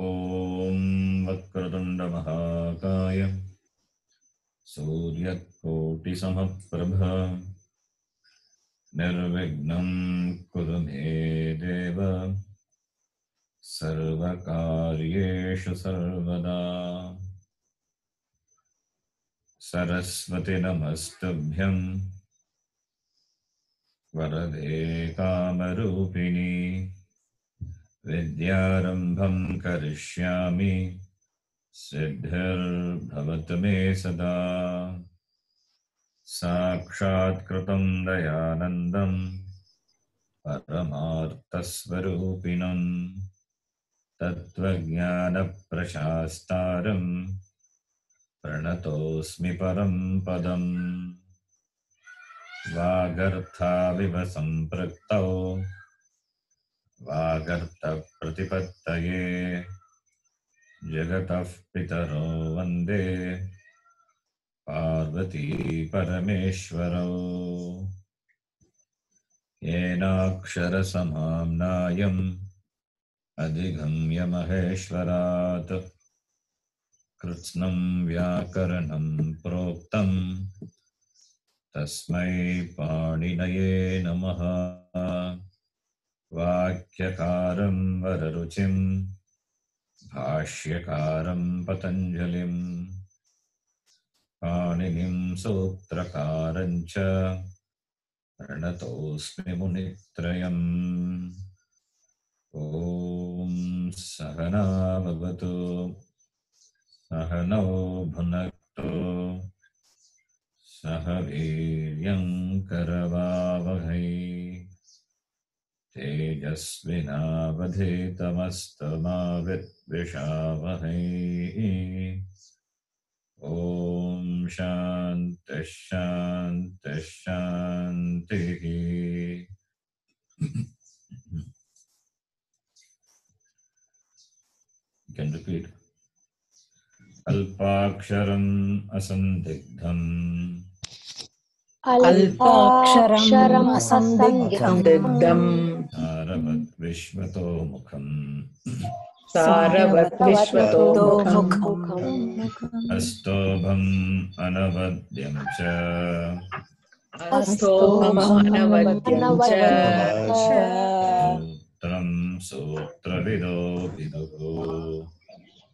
ॐ वक्रतुण्डमहाकाय सूर्यकोटिसमप्रभ। निर्विघ्नं कुरु मे देव। सर्वकार्येषु सर्वदा। सरस्वति नमस्तुभ्यम् वरदे कामरूपिणी। विद्यारम्भं करिष्यामि। सिद्धिर्भवतु मे सदा। साक्षात्कृतं दयानन्दं परमार्थस्वरूपिणम् तत्त्वज्ञानप्रशास्तारम् प्रणतोऽस्मि परं पदम्। वागर्थाविव सम्पृक्तौ वागर्थप्रतिपत्तये जगतः पितरो वंदे पार्वती परमेश्वरौ येनाक्षरसमाम्नायम् अधिगम्य महेश्वरात् कृत्स्नं व्याकरणं प्रोक्तम्। तस्मै पाणिनये नमः। वाक्यकारम् वररुचिम् भाष्यकार पतञ्जलिम् पाणी सूत्रकार च प्रणतोऽस्मि मुनित्रयम् ॐ सहना भवतु सहनौ भुनक्तु, सह वीर्यम् करवावहै। तेजस्विनावधेतमस्तमाविद्विषावहै। ॐ शान्तः शान्तः can repeat. अल्पाक्षरम् असन्दिग्धम्। अल्पाक्षरम् असन्दिग्धम् सन्दिग्धम् सारवद्विश्वतो मुखम् सारवद्विश्वतो मुखम् अस्तोभम् अनवद्यं च। अस्तोभमानवद्यं च। सूत्रं सूत्रविदो विदुः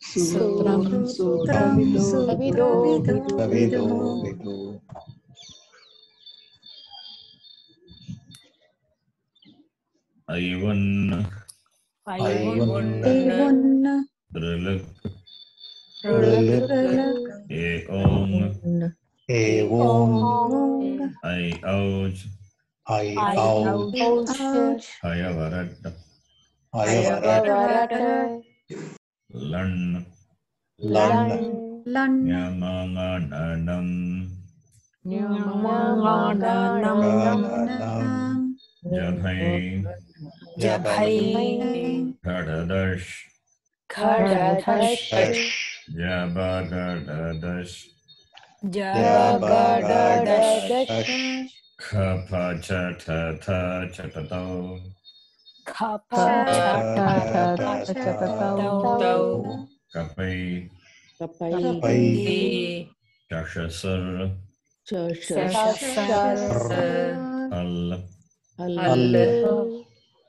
सूत्रं सूत्रविदो। ऐवन् एवन्न दृलक् ऋलक् ए ॐ एवं ऐ औच् ऐ औ औष हयवरट् अयवरट् वरट लण् लण् खडदश। खडदश। जबददश। जबददश। खप चठ थ चटतौ खप चठ थ चटतौ कपै। कपै चषसर। चषसर। अल। अल।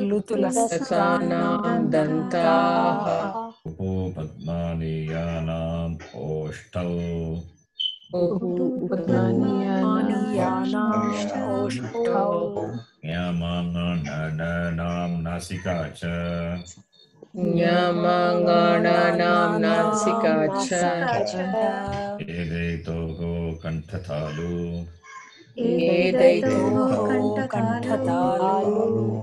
लुतुलसानां दन्ताः उपपद्मानीयानाम् ओष्ठौ। यामाङ्गणानां नासिका च। न्यमाङ्गाणानां नासिका च। एदैतोः कण्ठतालु एदैतोः कण्ठतालु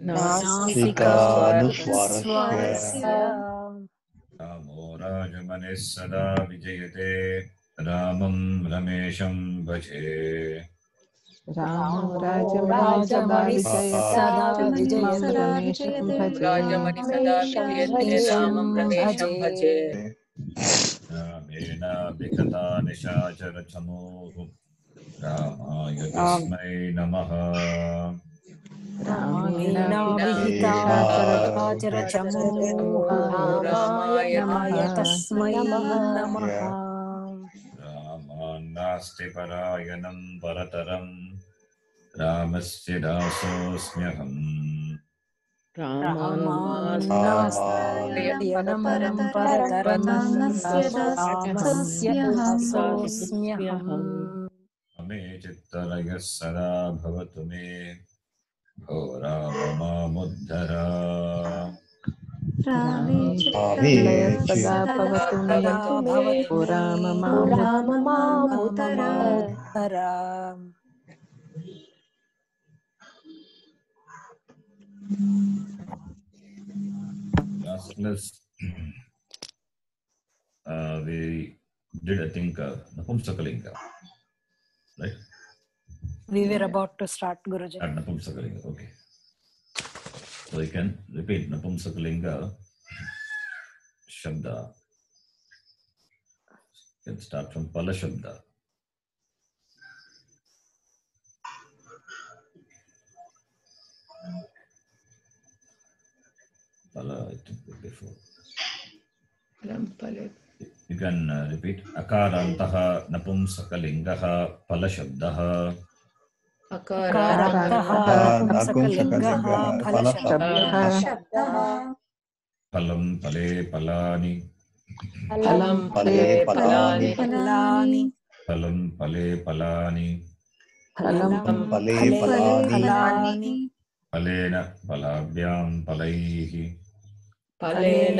नासिकानुस्वारस्य रामो राजमनिः सदा विजयते। रामं रमेशं भजे। राजमणि सदा विजयते। रामं रमेशं भजे। रामेण विगता निशाचरचमूः रामाय तस्मै नमः। रामाय तस्मै नमः रामान्नास्ति परायणं परतरं रामस्य दासोऽस्म्यहम् रामान्नास्त्ययनं परतरं रामस्य दासोऽस्म्यहम् मे चित्तलयः सदा भवतु मे ओ राम मामुद्धर रामे सदा भवतु मे ओ राम मामुद्धर Ram Last list, uh, we did a Tinka, Napumsakalinka, right? We were about to start, Guruji. At Napumsakalinga, okay. So you can repeat Napumsakalinga Shabda. You can start from Pala Shabda. Pala, I think before. You can uh, repeat. Akarantaha napumsakalingah palashabdah कारान्तः नपुंसकलिङ्गः फलशब्दः शब्दः palam pale palani फलं फले फलानि फलानि palam pale palani फले फले फलानि फलानि palena palabhyam palaihi फलेन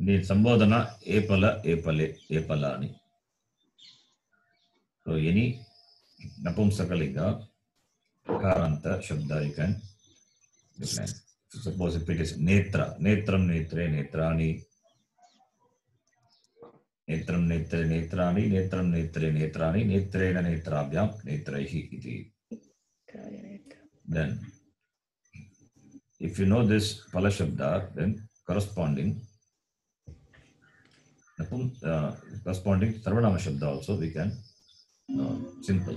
దీని సంబోధన ఏపల ఏపలే ఏపల అని సో ఎని నపుంసకలింగ కారాంత శబ్ద you can suppose if it is నేత్ర నేత్రం నేత్రే నేత్రాని నేత్రం నేత్రే నేత్రాని నేత్రం నేత్రే నేత్రాని నేత్రేణ నేత్రాభ్యాం నేత్రై ఇది then if you know this ఫల శబ్ద then corresponding corresponding uh, corresponding sarvanama shabda also we can uh, simple.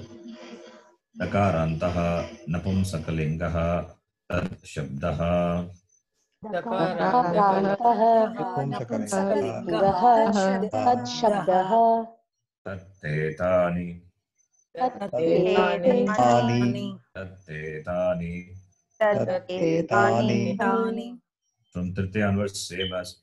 Nakarantaha napumsakalingah tad shabdah तत्शब्दः तत्तेतानि तत्तेतानि तत्तेतानि तदेतानि तानि From Tritiya onwards, same as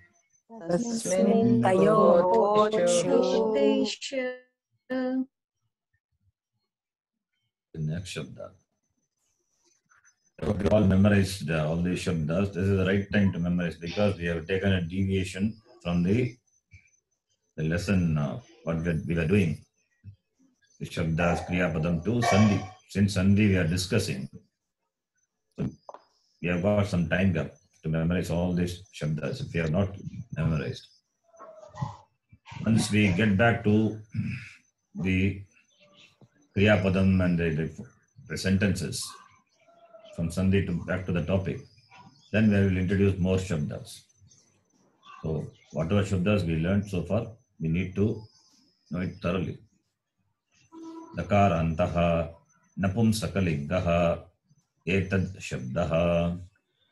तस्मिन् तयोः तेषु the next shabda. I hope you all memorized uh, all these shabdas. This is the right time to memorize because we have taken a deviation from the the lesson uh, what we we were doing. The shabdas kriya padam to sandhi. Since sandhi we are discussing, so we have got some time gap to memorize all these shabdas if we are not memorized. Once we get back to the Kriya Padam and the, the sentences from Sandhi to back to the topic, then we will introduce more shabdas. So, whatever shabdas we learned so far, we need to know it thoroughly. Dakar antaha, napum sakaliggaha, etad shabdaha.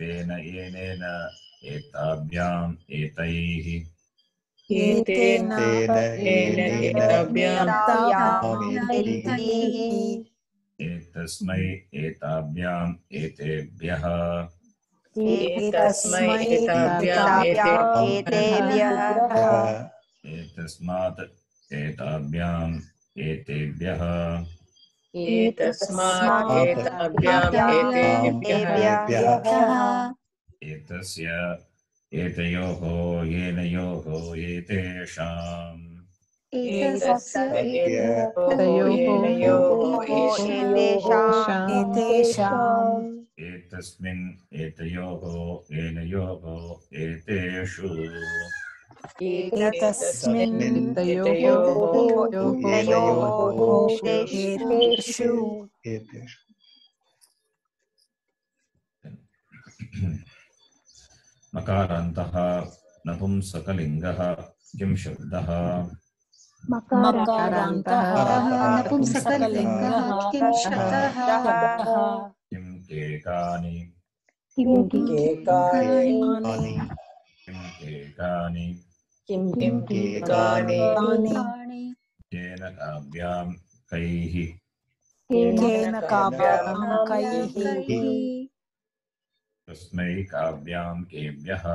एतेन येनेन एताभ्याम् एतैः एतस्मै एताभ्याम् एतेभ्यः। एतस्मात् एताभ्याम् एतेभ्यः। एतस्य एतयोः येनयोः एतेषाम् एतस्मिन् एतयोः येनयोः एतेषु एतस्मिन् एतेषु मकारान्तः नपुंसकलिङ्गः किं शब्दः मकारान्तः नपुंसकलिङ्गः किं शब्दः किं केकानि? किं केकानि? किं किं कीकानि केन काव्यां कैः केन काव्यां कैः तस्मै काव्यां केभ्यः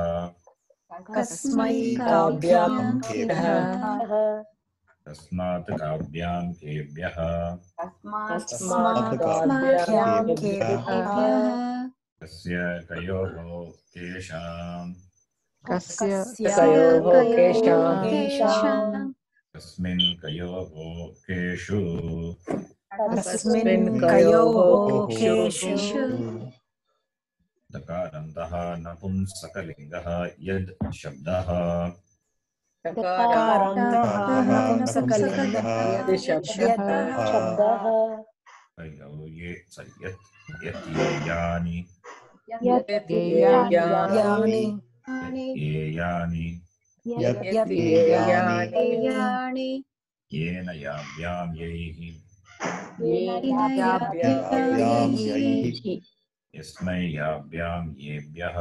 कस्मै काव्यां केभ्यः तस्मात् काव्यां केभ्यः तस्मात् काव्यां काव्यां केभ्यः तस्य कयोः कयोः केषाम् कस्मिन् कयोः केषु तस्मिन् कयोः केषु तकारान्तः नपुंसकलिङ्गः यद् शब्दः। यत् यानि येयानि यत् येन याभ्यां यैः यस्मै याभ्यां येभ्यः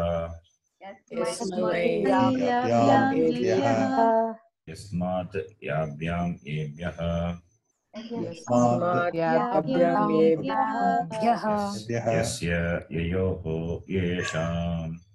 यस्मात् याभ्यां येभ्यः भ्यः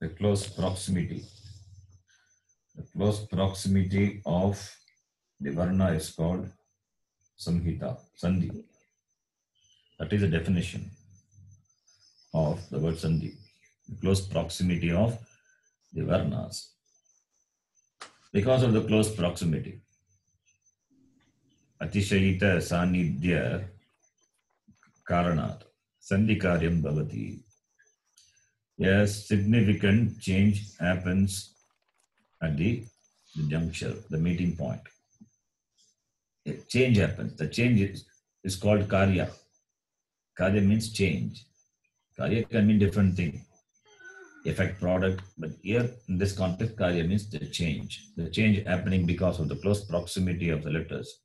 the close proximity. The close proximity of the Varna is called Samhita, Sandhi. That is the definition of the word Sandhi. The close proximity of the Varnas. Because of the close proximity, Atishayita Sanidhya Karanat, Sandhi Karyam Bhavati. A significant change happens at the, the juncture, the meeting point. A change happens. The change is, is called Karya. Karya means change. Karya can mean different thing. Effect product, but here in this context, Karya means the change. The change happening because of the close proximity of the letters.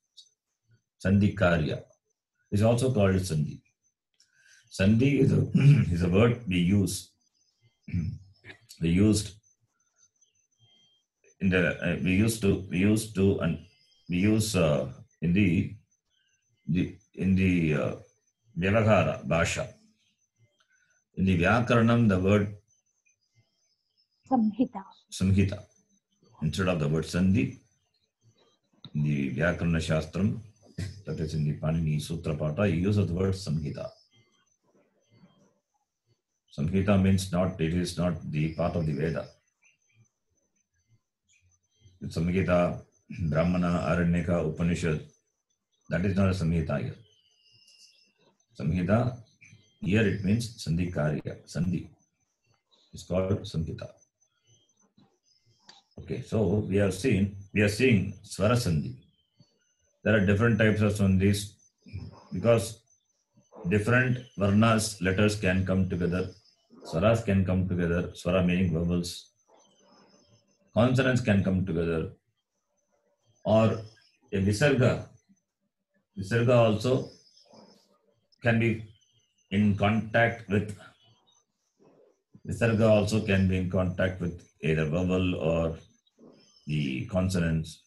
Sandhi Karya is also called Sandhi. Sandhi is a, is a word we use. We used in the uh, we used to we used to and we use uh, in the, the in the uh, Vyavahara Bhasha. In the Vyakaranam, the word Samhita. Samhita instead of the word Sandhi. In the Vyakarana Shastram, that is in the Panini Sutra Pata, he uses the word Samhita. Samhita means not, it is not the part of the Veda. It's Samhita, Brahmana, Aranyaka, Upanishad, that is not a Samhita here. Samhita, here it means Sandhi Karya, Sandhi. It's called Samhita. Okay, so we have seen, we are seeing Swara Sandhi. There are different types of Sandhis because different Varnas, letters can come together. Swaras can come together, Swara meaning vowels. Consonants can come together. Or a Visarga. Visarga also can be in contact with Visarga also can be in contact with either vowel or the consonants.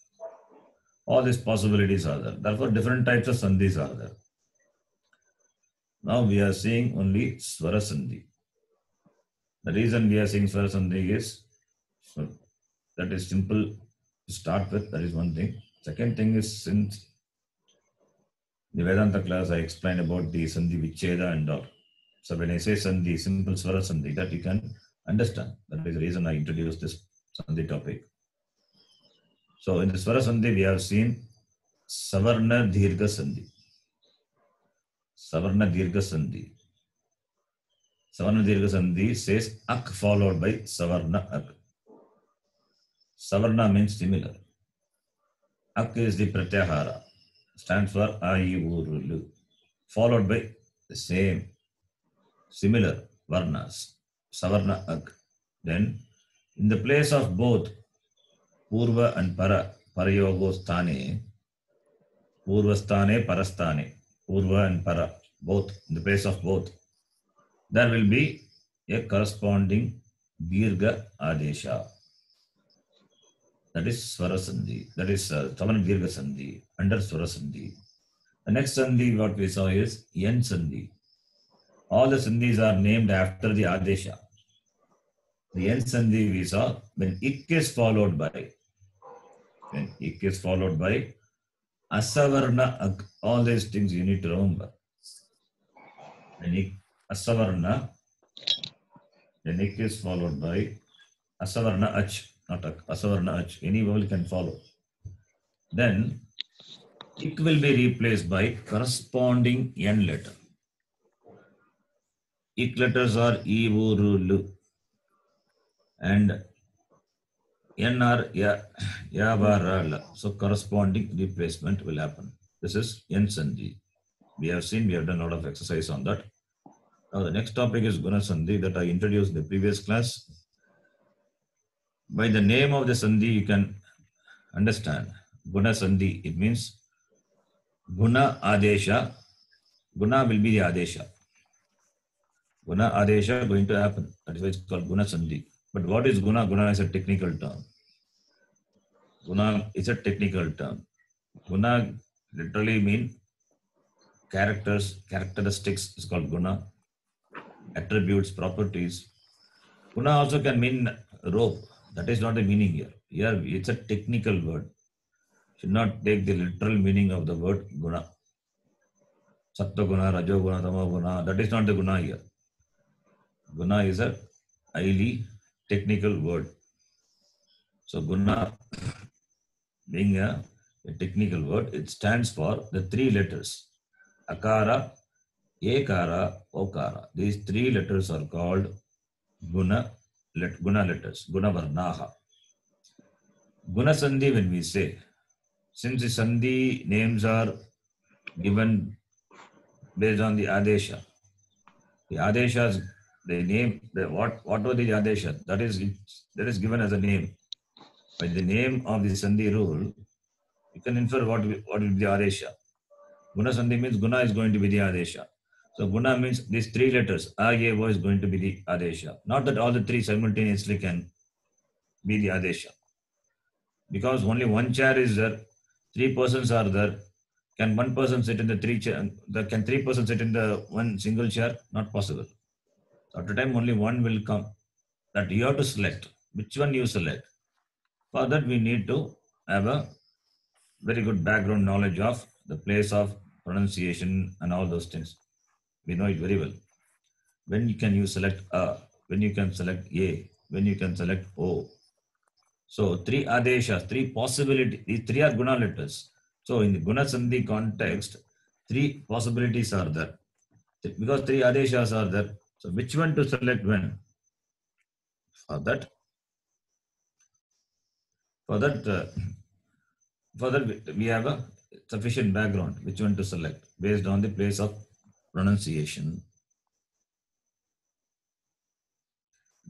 All these possibilities are there. Therefore, different types of sandhis are there. Now we are seeing only Swara Sandhi. The reason we are seeing Swara Sandhi is so that is simple to start with. That is one thing. Second thing is since the Vedanta class I explained about the Sandhi Vicheda and all. So when I say Sandhi, simple Swara Sandhi, that you can understand. That is the reason I introduced this Sandhi topic. So in the Swara Sandhi, we have seen Savarna Dirgha Sandhi. Savarna Dirgha Sandhi. Savarna Dirgha Sandhi says Ak followed by Savarna Ak. Savarna means similar. Ak is the Pratyahara, stands for A, I, U, R, Lu, followed by the same, similar Varnas, Savarna Ak. Then, in the place of both Purva and Para, Parayogo Sthane, Purva Sthane, Parasthane, Purva and Para, both, in the place of both, there will be a corresponding Dirgha Adesha. That is Swara Sandhi. That is uh, Dirgha Sandhi, under Swara Sandhi. The next Sandhi, what we saw is Yen Sandhi. All the Sandhis are named after the Adesha. The Yen Sandhi we saw when Ik is followed by, when Ik is followed by Asavarna, all these things you need to remember. When Ik, Asavarna, then Ik is followed by Asavarna Ach, not Ak, Asavarna Ach, any vowel can follow. Then it will be replaced by corresponding N letter. Ik letters are E, U, R, L. And N are Ya, Ya, La. So corresponding replacement will happen. This is N Sandhi. We have seen, we have done a lot of exercise on that. Now the next topic is Guna Sandhi that I introduced in the previous class. By the name of the Sandhi, you can understand. Guna Sandhi, it means Guna Adesha. Guna will be the Adesha. Guna Adesha going to happen. That is why it's called Guna Sandhi. But what is Guna? Guna is a technical term. Guna is a technical term. Guna literally mean characters, characteristics is called Guna. Attributes, properties. Guna also can mean rope. That is not the meaning here. Here it's a technical word. Should not take the literal meaning of the word guna. Sattva guna, rajo guna, guna. That is not the guna here. Guna is a highly technical word. So guna being a, a technical word, it stands for the three letters. Akara, Ekara, Okara. These three letters are called guna, let, guna letters, guna varnaha. Guna sandhi when we say, since the sandhi names are given based on the adesha, the adeshas, the name, the, what, what were the adesha? That is, that is given as a name. By the name of the sandhi rule, you can infer what, what will be the adesha. Guna sandhi means guna is going to be the adesha. So guna means these three letters, a, e, o is going to be the adesha. Not that all the three simultaneously can be the adesha. Because only one chair is there, three persons are there. Can one person sit in the three chair? Can three persons sit in the one single chair? Not possible. At a time only one will come. That you have to select. Which one you select? For that we need to have a very good background knowledge of the place of pronunciation and all those things. We know it very well. When you can you select a, when you can select a, when you can select o. So three adeshas, three possibilities. These three are guna letters. So in the guna sandhi context, three possibilities are there. Because three adeshas are there. So which one to select when? For that, for that, uh, for that we have a sufficient background. Which one to select based on the place of pronunciation.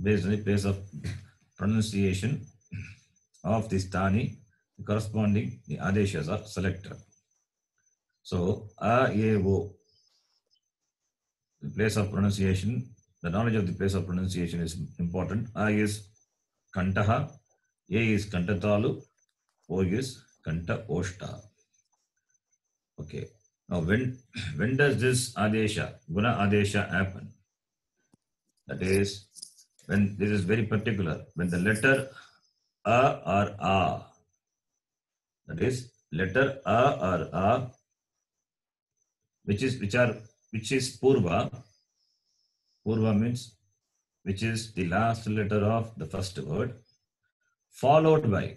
Based on the place of pronunciation of the stani, the corresponding the adeshas are selected. So a, e, o. The place of pronunciation, the knowledge of the place of pronunciation is important. A is kantaha, a is kantatalu, o is kanta oshta. Okay. Now when when does this adesha, guna adesha happen? That is when this is very particular. When the letter a or a, that is letter a or a, which is which are which is purva. Purva means which is the last letter of the first word, followed by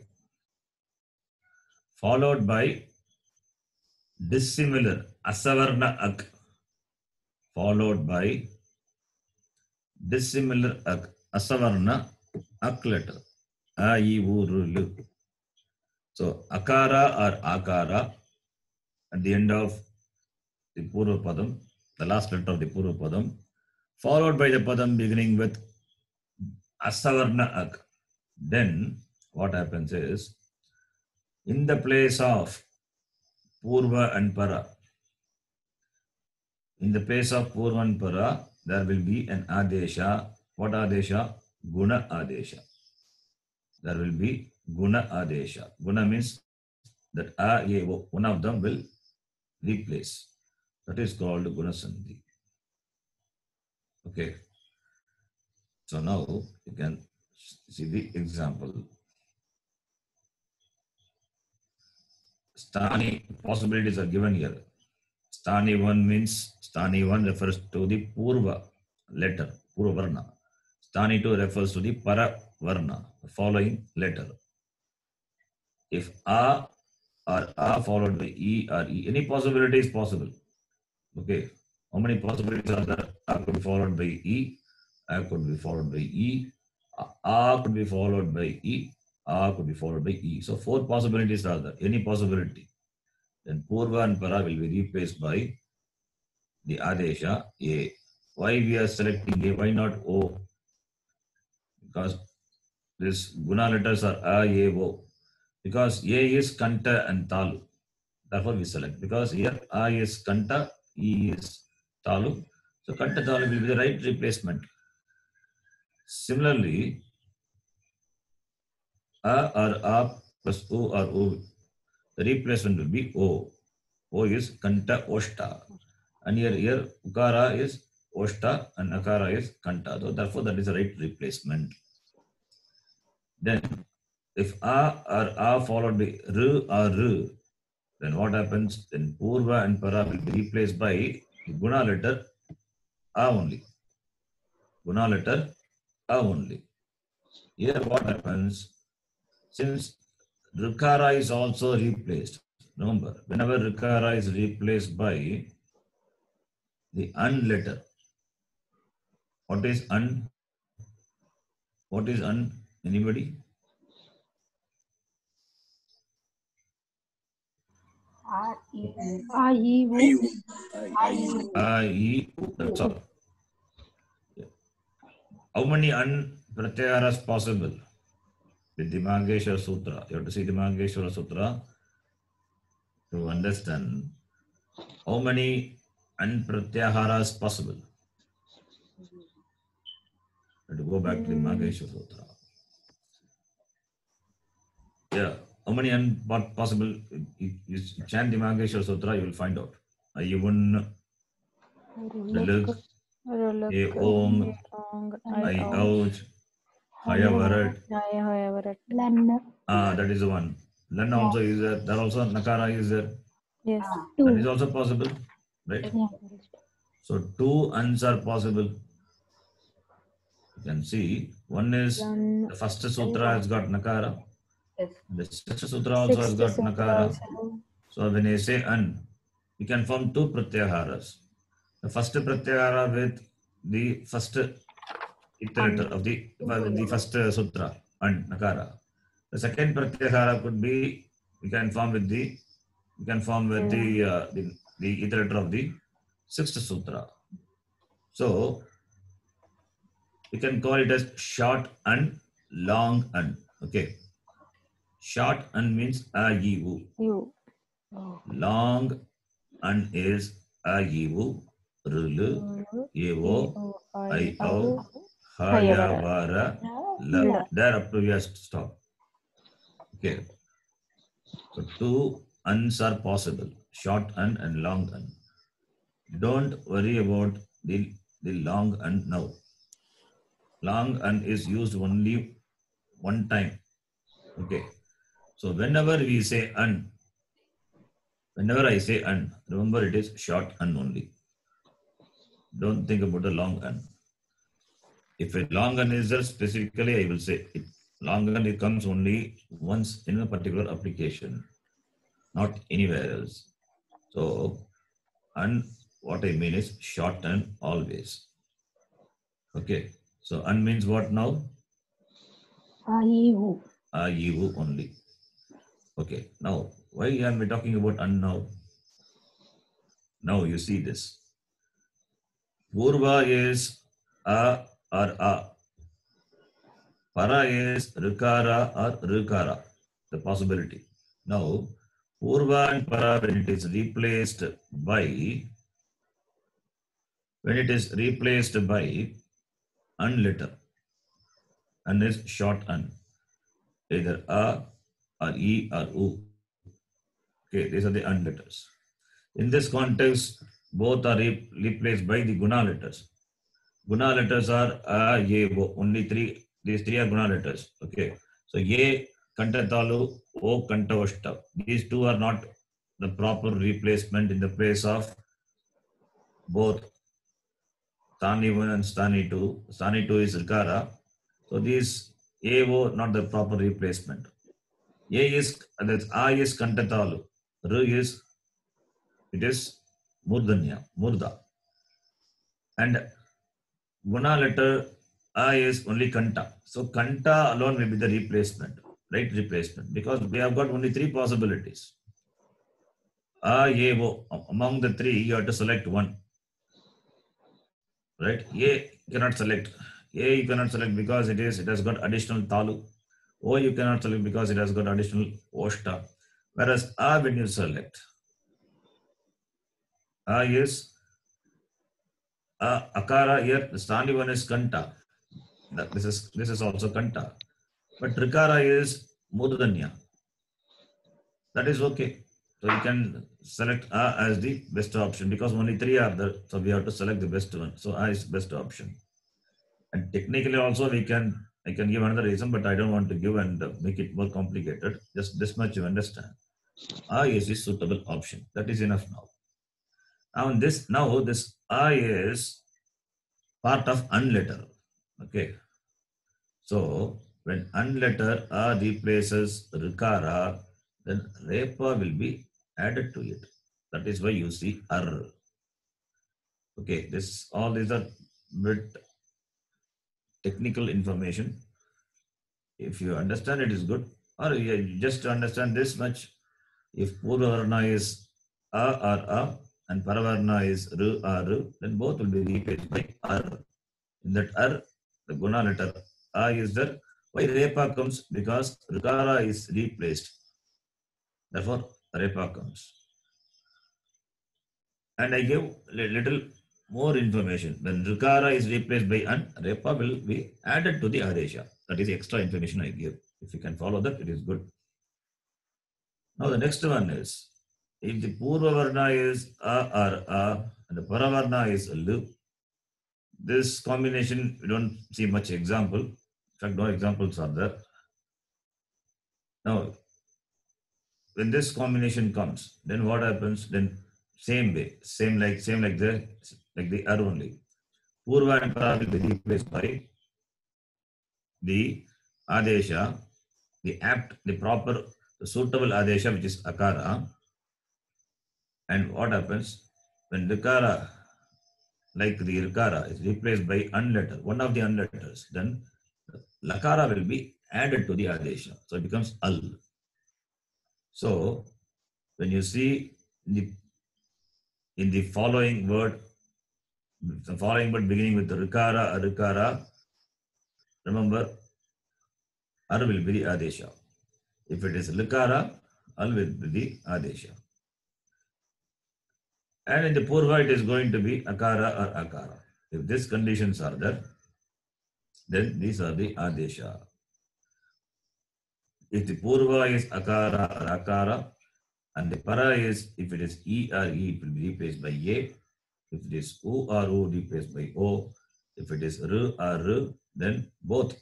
followed by dissimilar asavarna ak followed by dissimilar ak asavarna ak letter. A e u r l. So akara or akara at the end of the purva padam the last letter of the purva padam followed by the padam beginning with asavarna ak then what happens is in the place of Purva and Para. In the place of Purva and Para, there will be an Adesha. What Adesha? Guna Adesha. There will be Guna Adesha. Guna means that A, E, O, one of them will replace. That is called Guna Sandhi. Okay. So now you can see the example. Stani possibilities are given here. Stani 1 means, Stani 1 refers to the Purva letter, Purva Varna. Stani 2 refers to the Para Varna, the following letter. If A or A followed by E or E, any possibility is possible. Okay. How many possibilities are there? A could be followed by E, A could be followed by E, A could be followed by E, A could be followed by E. So four possibilities are there. Any possibility. Then Purva and Para will be replaced by the Adesha A. Why we are selecting A? Why not O? Because these Guna letters are A, A, O. Because A is Kanta and Talu. Therefore we select. Because here A is Kanta, E is Talu. So Kanta Talu will be the right replacement. Similarly, a or A plus O or O. The replacement will be O. O is Kanta Oshta. And here, here Ukara is Oshta and Akara is Kanta. So therefore that is the right replacement. Then if A or A followed by R or R, then what happens? Then Purva and Para will be replaced by Guna letter A only. Guna letter A only. Here what happens? Since Rikara is also replaced. Remember, whenever Rikara is replaced by the un letter, what is un? What is un? Anybody? A, E, U. I, E, that's all. How many un pratyaharas possible? The Maheshwara Sutra. You have to see the Maheshwara Sutra to understand how many un pratyaharas possible. Let go back to the Maheshwara Sutra. Yeah, how many un what possible? You, you chant the Maheshwara Sutra, you will find out. Ayun, Daluk, A Om, I out, Hayavarat. Len. Ah, that is the one. Len also is there. There also Nakara is there. Yes. That Two. is also possible, right? Yeah. So two ans are possible. You can see one is the first sutra has got Nakara. The sixth sutra also has got Nakara. So when you say un, you can form two pratyaharas. The first pratyahara with the first iterator of the well, the first sutra and nakara. The second pratyahara could be we can form with the we can form with the uh, the, the iterator of the sixth sutra. So we can call it as short and long and okay. Short and means a ye u. You. Long and is a ye u. Rulu, evo, I O, haya, vara, la. There up to yes, stop. Okay. So two uns are possible, short un and long un. Don't worry about the, the long un now. Long un is used only one time. Okay. So whenever we say un, whenever I say un, remember it is short un only. Don't think about the long un. If a long un is there specifically, I will say it. Long un it comes only once in a particular application, not anywhere else. So, un what I mean is short un always. Okay. So un means what now? A, E, U. A you only. Okay. Now, why am I talking about un now? Now you see this. Purva is a or a. Para is rikara or rikara. The possibility. Now, Purva and para when it is replaced by when it is replaced by un letter un is short un either a or e or u. Okay, these are the un letters. In this context, both are re- replaced by the guna letters. Guna letters are a, ye, wo. Only three. These three are guna letters. Okay. So ye, kantatalu, o, kantavashta. These two are not the proper replacement in the place of both Stani 1 and Stani 2. Stani 2 is Rikara. So these AO not the proper replacement. A is that's A is Kantatalu. R is it is Murdanya, Murda. And Guna letter I is only Kanta. So Kanta alone will be the replacement, right replacement, because we have got only three possibilities. A, A, O. Among the three, you have to select one. Right? A cannot select. A you cannot select because it is it has got additional talu. O you cannot select because it has got additional oshta. Whereas A when you select, A is uh, akara here, the standing one is kanta. This is this is also kanta. But trikara is murdanya. That is okay. So you can select A as the best option because only three are there. So we have to select the best one. So A is best option. And technically also we can, I can give another reason, but I don't want to give and make it more complicated. Just this much you understand. A is the suitable option. That is enough now. Now this, now this A is part of unletter. Okay. So when unletter A replaces Rikara, then Repha will be added to it. That is why you see R. Okay, this all these are bit technical information. If you understand it is good, or just understand this much. If Purvarna is A or A and Paravarna is R or R, then both will be replaced by R. In that R, the Guna letter A is there. Why Repha comes? Because Rikara is replaced. Therefore, Repha comes. And I give li- little more information. When Rikara is replaced by An, Repha will be added to the Adesha. That is extra information I give. If you can follow that, it is good. Now the next one is, if the Purva Varna is A or A and the Paravarna is Lu, this combination, we don't see much example. In fact, no examples are there. Now, when this combination comes, then what happens? Then same way, same like same like the like the R only. Purva and Para will be replaced by the Adesha, the apt, the proper, the suitable Adesha, which is Akara. And what happens when Rikara, like the Rikara, is replaced by unletter, one of the unletters, then Lakara will be added to the Adesha. So it becomes Al. So when you see in the, in the following word, the following word beginning with the Rikara, Arikara, remember, Ar will be the Adesha. If it is Likara, Al will be the Adesha. And in the Purva, it is going to be Akara or Akara. If these conditions are there, then these are the Adesha. If the Purva is Akara or Akara, and the Para is, if it is E or E, it will be replaced by A. If it is U or U, replaced by O. If it is R or R, then both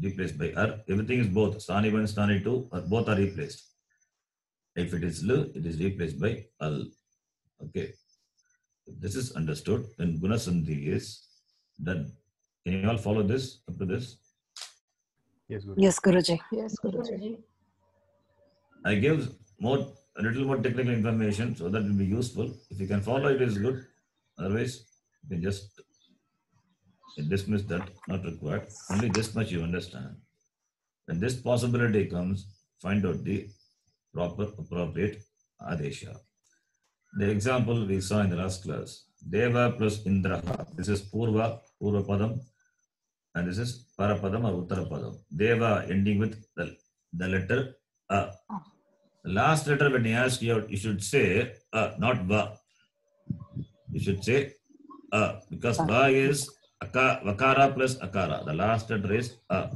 replaced by R. Everything is both. Stani 1, Stani 2, or both are replaced. If it is L, it is replaced by Al. Okay. This is understood, then Guna Sandhi is done. Can you all follow this up to this? Yes, Guru. Yes, Guruji. Yes, Guruji. I give more a little more technical information so that will be useful. If you can follow it is good. Otherwise, you can just dismiss that, not required. Only this much you understand. When this possibility comes, find out the proper appropriate Adesha. The example we saw in the last class. Deva plus Indraha. This is Purva, Purva Padam. And this is Parapadam or Uttarapadam. Deva ending with the, the letter A. Last letter when he ask, you, you should say A, not Va. You should say A because Va is aka, Vakara plus Akara. The last letter is A.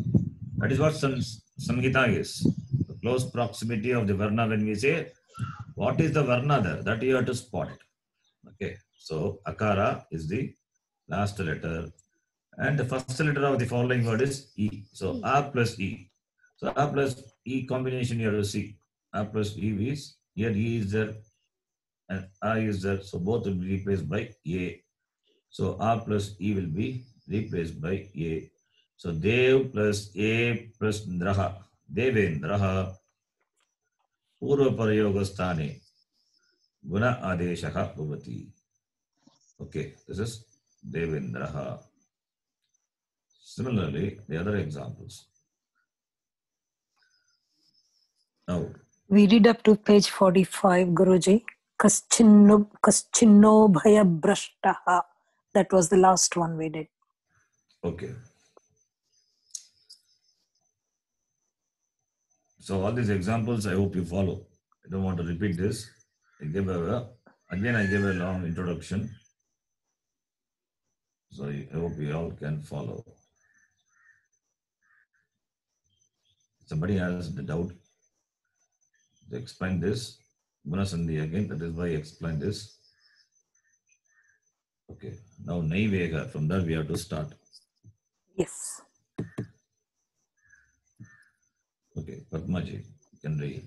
That is what Sam, is. The close proximity of the Varna when we say what is the Varna there? That you have to spot it. Okay. So Akara is the last letter. And the first letter of the following word is E. So A plus E. So A plus E combination you have to see. A plus E is here E is there and A is there. So both will be replaced by A. So A plus E will be replaced by A. So Dev plus A plus Ndraha. Devendraha. पूर्वपरयोगस्थाने गुण आदेशः भवति okay this is devendraha similarly the other examples now We read up to page 45, Guruji. Kaschinno, kaschinno bhaya brashtaha. That was the last one we did. okay so all these examples i hope you follow i don't want to repeat this i gave a again i gave a long introduction so i hope you all can follow somebody has the doubt explain this Gunasandhi again. That is why I explained this. Okay. Now Naivega. From there we have to start. Yes. Okay. Padmaji, you can read.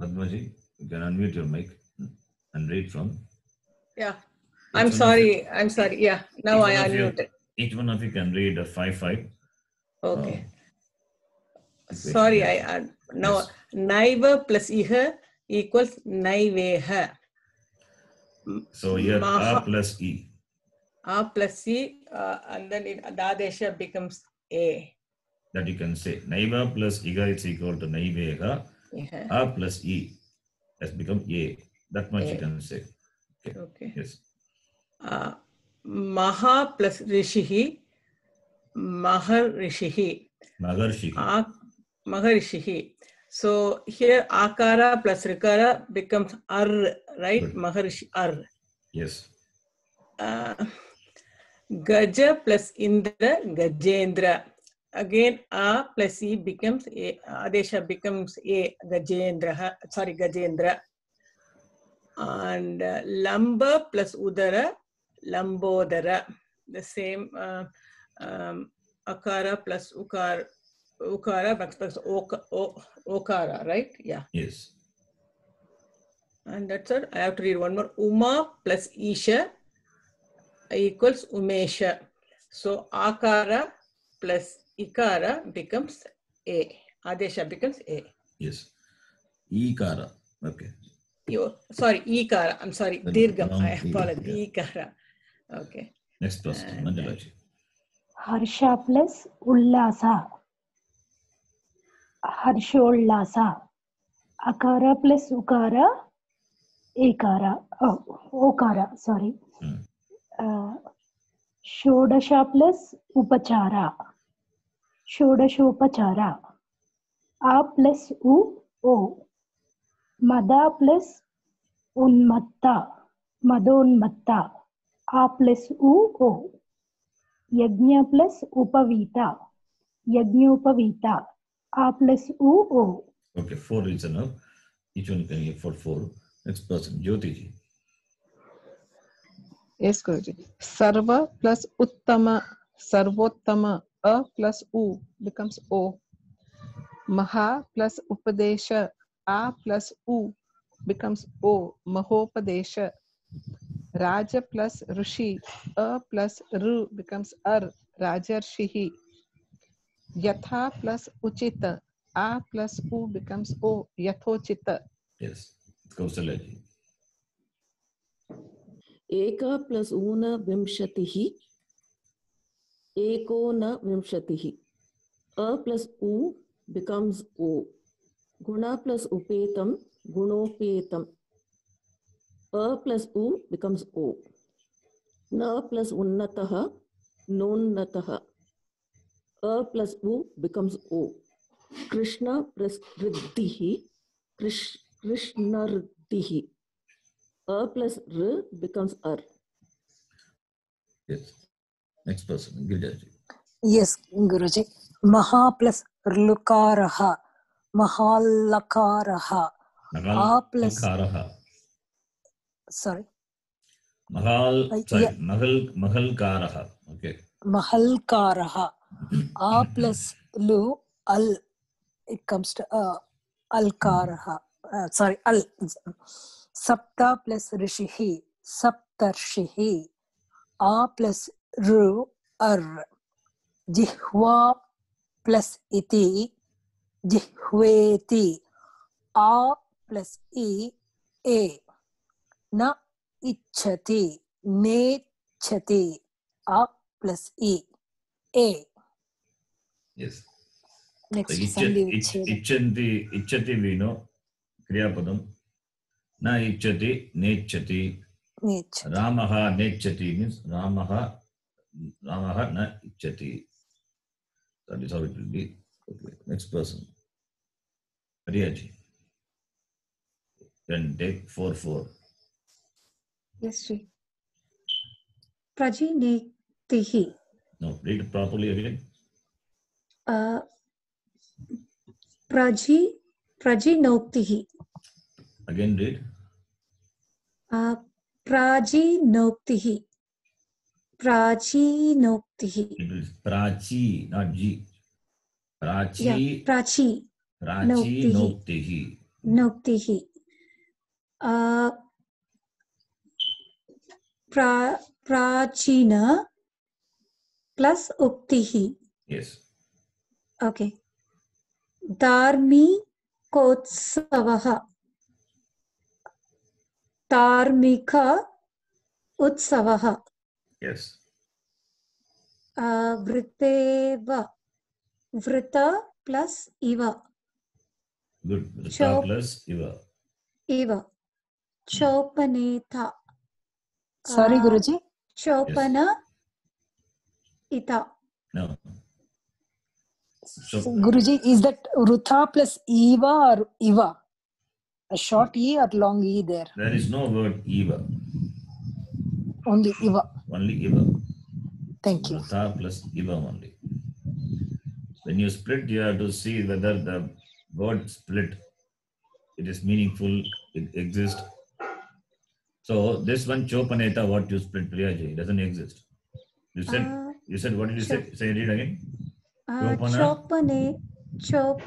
Padmaji, you can unmute your mic and read from. Yeah. I'm sorry. I'm sorry. Yeah. Now I one of you- unmuted. Each one of you can read a five five. Okay. Oh, okay, Sorry. I I- now Yes. naiva plus iha equals naiveha. So here Maha- A plus E. A plus C, uh, and then it, the adesha becomes A. That you can say. Naiva plus Iga is equal to Naivega. Yeah. A plus E has become A. That much a. you can say. Okay. okay. Yes. Uh, Maha plus Rishihi, Maharishihi, Maharshi. A- Maharishihi. So here Akara plus Rikara becomes Ar, right? Good. Maharishi Ar. Yes. Uh, Gaja plus Indra, Gajendra. Again, A plus E becomes A, Adesha becomes A, Gajendra, sorry, Gajendra. And uh, Lamba plus Udara, Lambodara. The same uh, um, Akara plus Ukar, Ukara plus Oka, O- Okara, right? Yeah. Yes. And that's it. I have to read one more. Uma plus Isha equals umesha. So akara plus ikara becomes a. Adesha becomes a. Yes. Ikara. Okay. You, sorry, ikara. I'm sorry, dirgam. I apologize. Yeah. Ikara. Okay. Next question, Manjalaji. Harsha plus ullasa. Harshollasa. Akara plus ukara. Ekara. Oh, okara. Sorry. Hmm. षोडश plus उपचार षोडशोपचार आ plus उ ओ मदा plus उन्मत्ता मदोन्मत्ता आ plus उ ओ यज्ञ plus उपवीता यज्ञोपवीता आ plus उ ओ okay for reason of each one can get for four next person Jyoti ji yes Guruji serve plus उत्तम सर्वोत्तम अ प्लस उ बिकम्स ओ महा प्लस उपदेश आ plus u becomes o mahopadesha raja plus rishi a plus ru becomes ar rajarshihi yatha plus uchita a plus u becomes o yathochita yes kausalaji एक plus ऊनविंशतिः एकोनविंशतिः। अ प्लस उ becomes ओ। गुण प्लस उपेतं गुणोपेतम्। अ प्लस उ becomes ओ। न प्लस उन्नतः नोन्नतः। अ प्लस उ becomes ओ। कृष्ण प्लस ऋद्धिः कृष् Er plus R becomes R. Yes. Next person, Gildaji. Yes, Guruji. Maha plus Rlukaraha. Mahalakaraha. Mahal plus. Lakaraha. Sorry. Mahal, sorry, yeah. Mahal, Mahalkaraha. Okay. Mahal Mahalkaraha. A plus Lu, Al. It comes to uh, Alkaraha. Uh, sorry, Al. Sapta plus Rishihi. Saptarshihi. A plus Ru. Ar. Jihva plus Iti. Jihveti. A plus E. A. न इच्छति नेच्छति अ plus ई ए Yes. So next Icha, संधि ich, विच्छेद ichanti, ichati we know. Kriyapadam. Ichati, nechati. नेच्छति means Ramaha, Ramaha na ichati. That is how it will be. Okay. Next person. Riyaji. Then take four, four. Yes, Sri. Prajinetihi. No, read it properly again. uh, praji prajinoktihi Again, read. uh, prajinoktihi prajinoktihi It is prachi, not ji. Prachi, yeah prachi prachi noktihi. uh, pra, prachina plus uktihi Yes. okay धार्मिकोत्सवः धार्मिक उत्सव। Yes. वृतेव वृत plus इव। इव। चोपनेता sorry गुरुजी। चोपन इता। No. Guruji is that वृथा plus इवा और इवा? A short E or long E there? There is no word Eva. Only Eva. Only Eva. Thank you. Tha plus Eva only. When you split, you have to see whether the word split, it is meaningful, it exists. So this one Chopaneta, what you split Priyaji, doesn't exist. You said, uh, you said, what did you say? Say it again. Uh, Chopana. Chopane. Chop,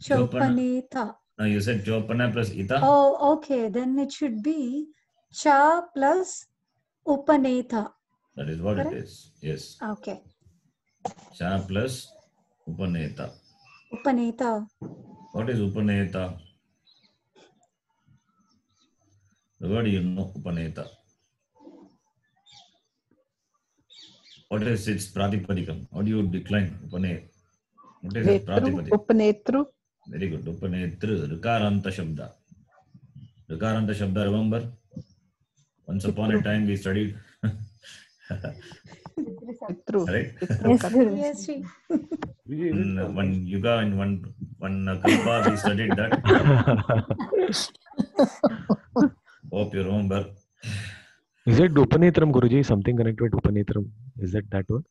Chopaneta. No, you said chopana plus ita. Oh, okay. Then it should be cha plus upaneta. That is what it Correct. is. Yes. Okay. Cha plus upaneta. Upaneta. What is upaneta? The word you know, upaneta. What is its pratipadikam? How do you decline upane? What is its netru pratipadikam? upanetru Very good. Upanetru, Rikaranta Shabda. Rikaranta Shabda, remember? Once upon a time we studied. pitru right? Yes, Guruji. Yes, Sri. In one yuga and one one uh, kalpa we studied that. Hope you remember. Is it Upanetram, Guruji? Something connected with Upanetram? Is that that word?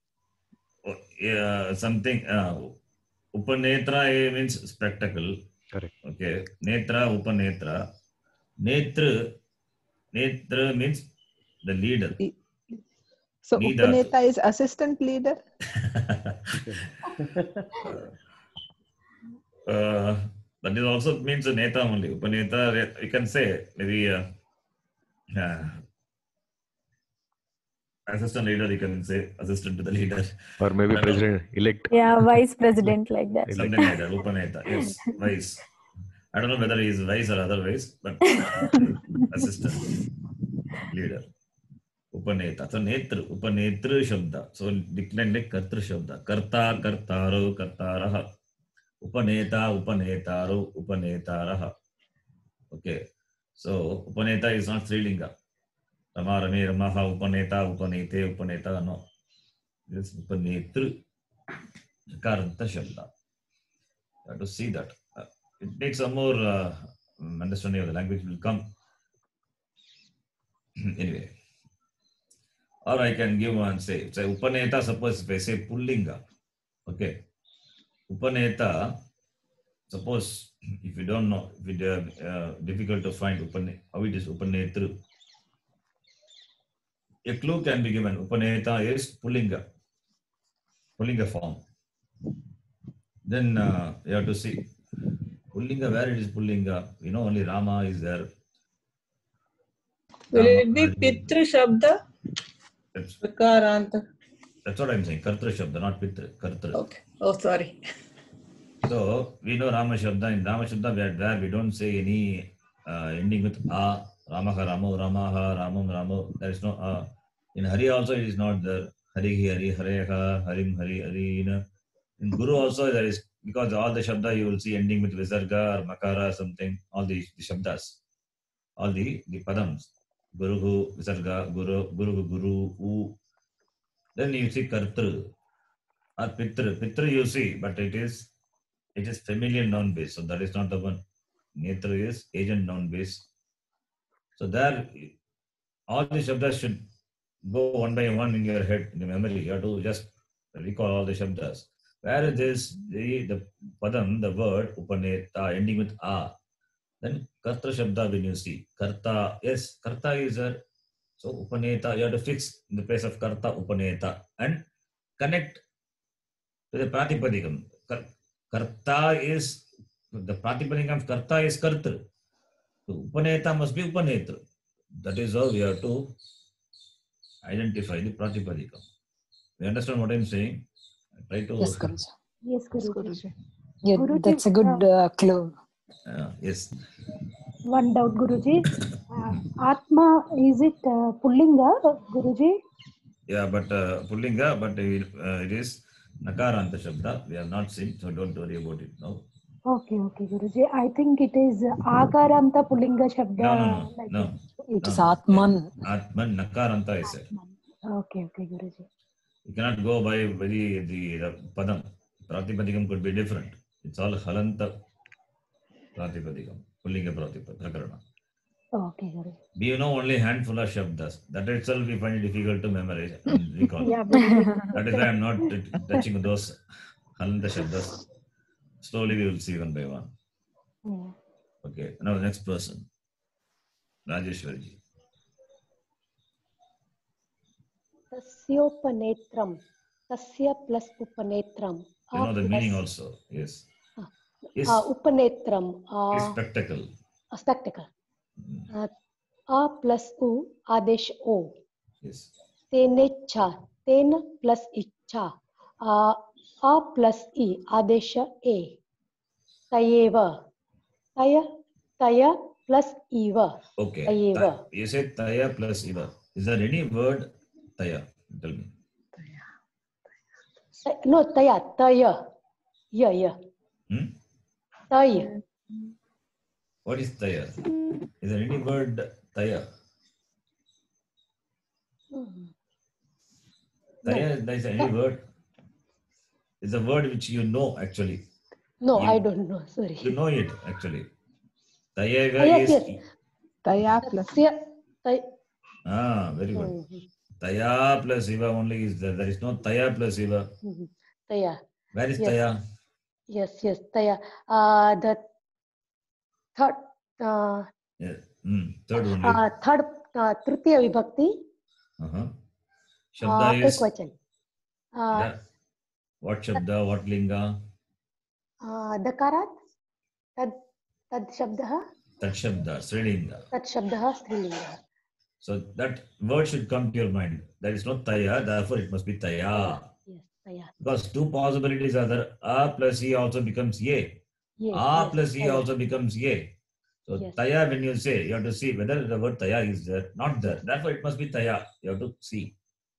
Oh, yeah, something. Uh, upanetra eh, means spectacle. Correct. Okay. Netra, upanetra. Netra, netra means the leader. so Neither. upaneta is assistant leader uh, that is also means a neta only. Upaneta, you can say maybe uh, uh, assistant leader, you can say assistant to the leader. Or maybe president elect? Yeah, vice president like that. Something like that. Upaneta, yes, vice. I don't know whether he is vice or otherwise, but assistant leader. Upaneta. So netra, upanetru shabda. So decline like kartru shabda. Karta, kartaro, kartaraha. Upaneta, upanetaro. Okay. So upaneta is not Srilinga. तमारा महा उपनेता उपनेते उपनेता no this उपनेत्र कारण शब्द to see that it takes a more understanding of the language will come anyway और I can give one say उपनेता suppose वैसे पुल्लिंग ओके उपनेता suppose if you don't know if difficult to find उपने how it is उपनेत्र A clue can be given. Upaneta is Pullinga. Pullinga form. Then uh, you have to see Pullinga, where it is Pullinga. You know, only Rama is there. Will it be Pitru Shabda? That's, Vikaranta. that's what I'm saying. Kartra Shabda, not Pitra. Kartra. Okay. Oh, sorry. So we know Rama Shabda. In Rama Shabda, where, where we don't say any uh, ending with A, Ramaha, Ramo, Ramaha, Ramam, Ramo. There is no A. In Hari also it is not there. Hari, Hari, Hareha, Harim, Hari, Hari Harina. In Guru also there is, because all the Shabda you will see ending with Visarga or Makara or something, all the, the Shabdas, all the, the Padams. Guru, Visarga, Guru, Guru, Guru, U. Then you see Kartru or Pitru. Pitru you see, but it is it is familiar noun base, so that is not the one. Netra is agent noun base. So there, all the shabdas should go one by one in your head, in the memory. You have to just recall all the shabdas. Where is this? The, the padam, the word upaneta ending with a. Then karta shabda when you see. Karta, yes, karta is there. So upaneta, you have to fix in the place of karta upaneta and connect to the pratipadikam. Kar- Karta is, the pratipadikam of karta is karta. So upaneta must be upanetra. That is how we have to identify the pratipadikam. You understand what I'm saying? I try to. Yes, Guruji. Yes, Yes, Guruji. Guruji. Yeah, Guruji, that's a good uh, clue. Uh, yes. One doubt, Guruji. Uh, Atma, is it uh, Pullinga, Guruji? Yeah, but uh, Pullinga, but it, uh, it is Nakaranta Shabda. We have not seen, so don't worry about it now. Okay, okay, Guruji. I think it is uh, Akaranta Pullinga Shabda. No, no, no, like no. It is No. Atman. Atman Nakaranta is it. Okay, okay, Guruji. You cannot go by very the, the Padam. Pratipadikam could be different. It's all Halanta Pratipadikam. Pullinga Pratipadikam. Okay, Guruji. We know only handful of Shabdas. That itself we find it difficult to memorize and recall. Yeah, That is why I'm not touching those Halanta Shabdas. Slowly we will see one by one. Yeah. Okay, now the next person. Rajeshwarji. तस्योपनेत्रं तस्य plus उपनेत्रम् You know the meaning also. Yes. Is, उपनेत्रम् is spectacle. स्पेक्टिकल् Mm, a plus उ आदेश ओ Yes. तेनेच्छा तेन plus इच्छा A plus E, Adesha A, ತಯೇವ Taya, Taya plus eva. Okay. Tayeva. You say taya plus eva. Is there any word taya? Tell me. Taya. No, taya. Taya. Yeah, yeah. Hmm? Taya. What is taya? Is there any word taya? Taya, no. is there any word? is a word which you know actually. No, you, I don't know. Sorry. You know it actually. Tayaga is. Taya plus yeah. Ah, very good. Hmm. Taya plus Iva only is there. There is no Taya plus Iva. Hmm. Taya. Where is yes. Taya? Yes, yes, Taya. Uh, the third. Uh, yes. Mm, third only. Uh, third, uh, Tritiya Vibhakti. Uh-huh. Uh, Shabda uh, is. Uh, yeah. What Shabda, what Linga? Uh, Dakarat? Tad, tad Shabdaha? Tad Shabda, Srilinga. Tad Shabdaha, Srilinga. So that word should come to your mind. That is not Taya, therefore it must be Taya. Yes, Taya. Because two possibilities are there. A plus E also becomes Ye. Yes, A yes, plus E taya. also becomes A. So yes. Taya, when you say, you have to see whether the word Taya is there, not there. Therefore it must be Taya. You have to see.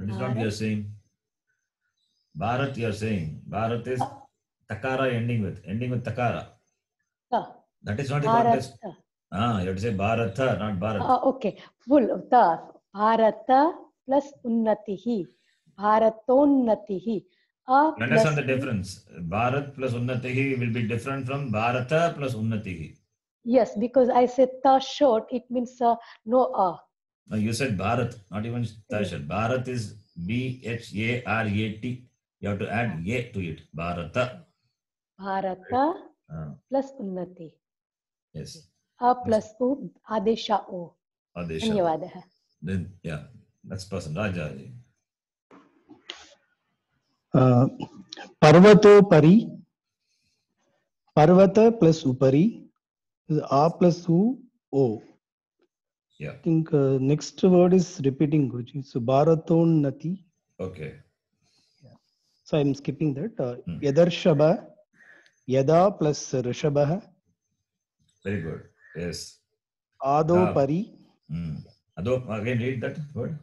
That is Bharat. what we are saying. Bharat, you are saying. Bharat is takara ending with, ending with takara. Ah. That is not Bharat. a. Ah, you have to say Bharata, not Bharat. Ah, okay, full of the Bharata plus unnatihi. Bharatonnatihi. You understand the difference. Bharat plus unnatihi will be different from Bharata plus unnatihi. Yes, because I said ta short, it means uh, no a. Uh, now you said Bharat, not even Tarshad. Bharat is B H A R A T. You have to add A to it. Bharata. Bharata uh, plus Unnati. Yes. A plus U, Adesha O. Adesha. Then, yeah, next person, Raja. Uh, Parvatopari. Parvata plus Upari. A plus U, O. Yeah. i think uh, next word is repeating guruji so bharatonnati Okay. Yeah. so i'm skipping that uh, Hmm. yadarshaba yada plus rishabah Very good. Yes. ado Ah. pari Mm. Ado, again read that word.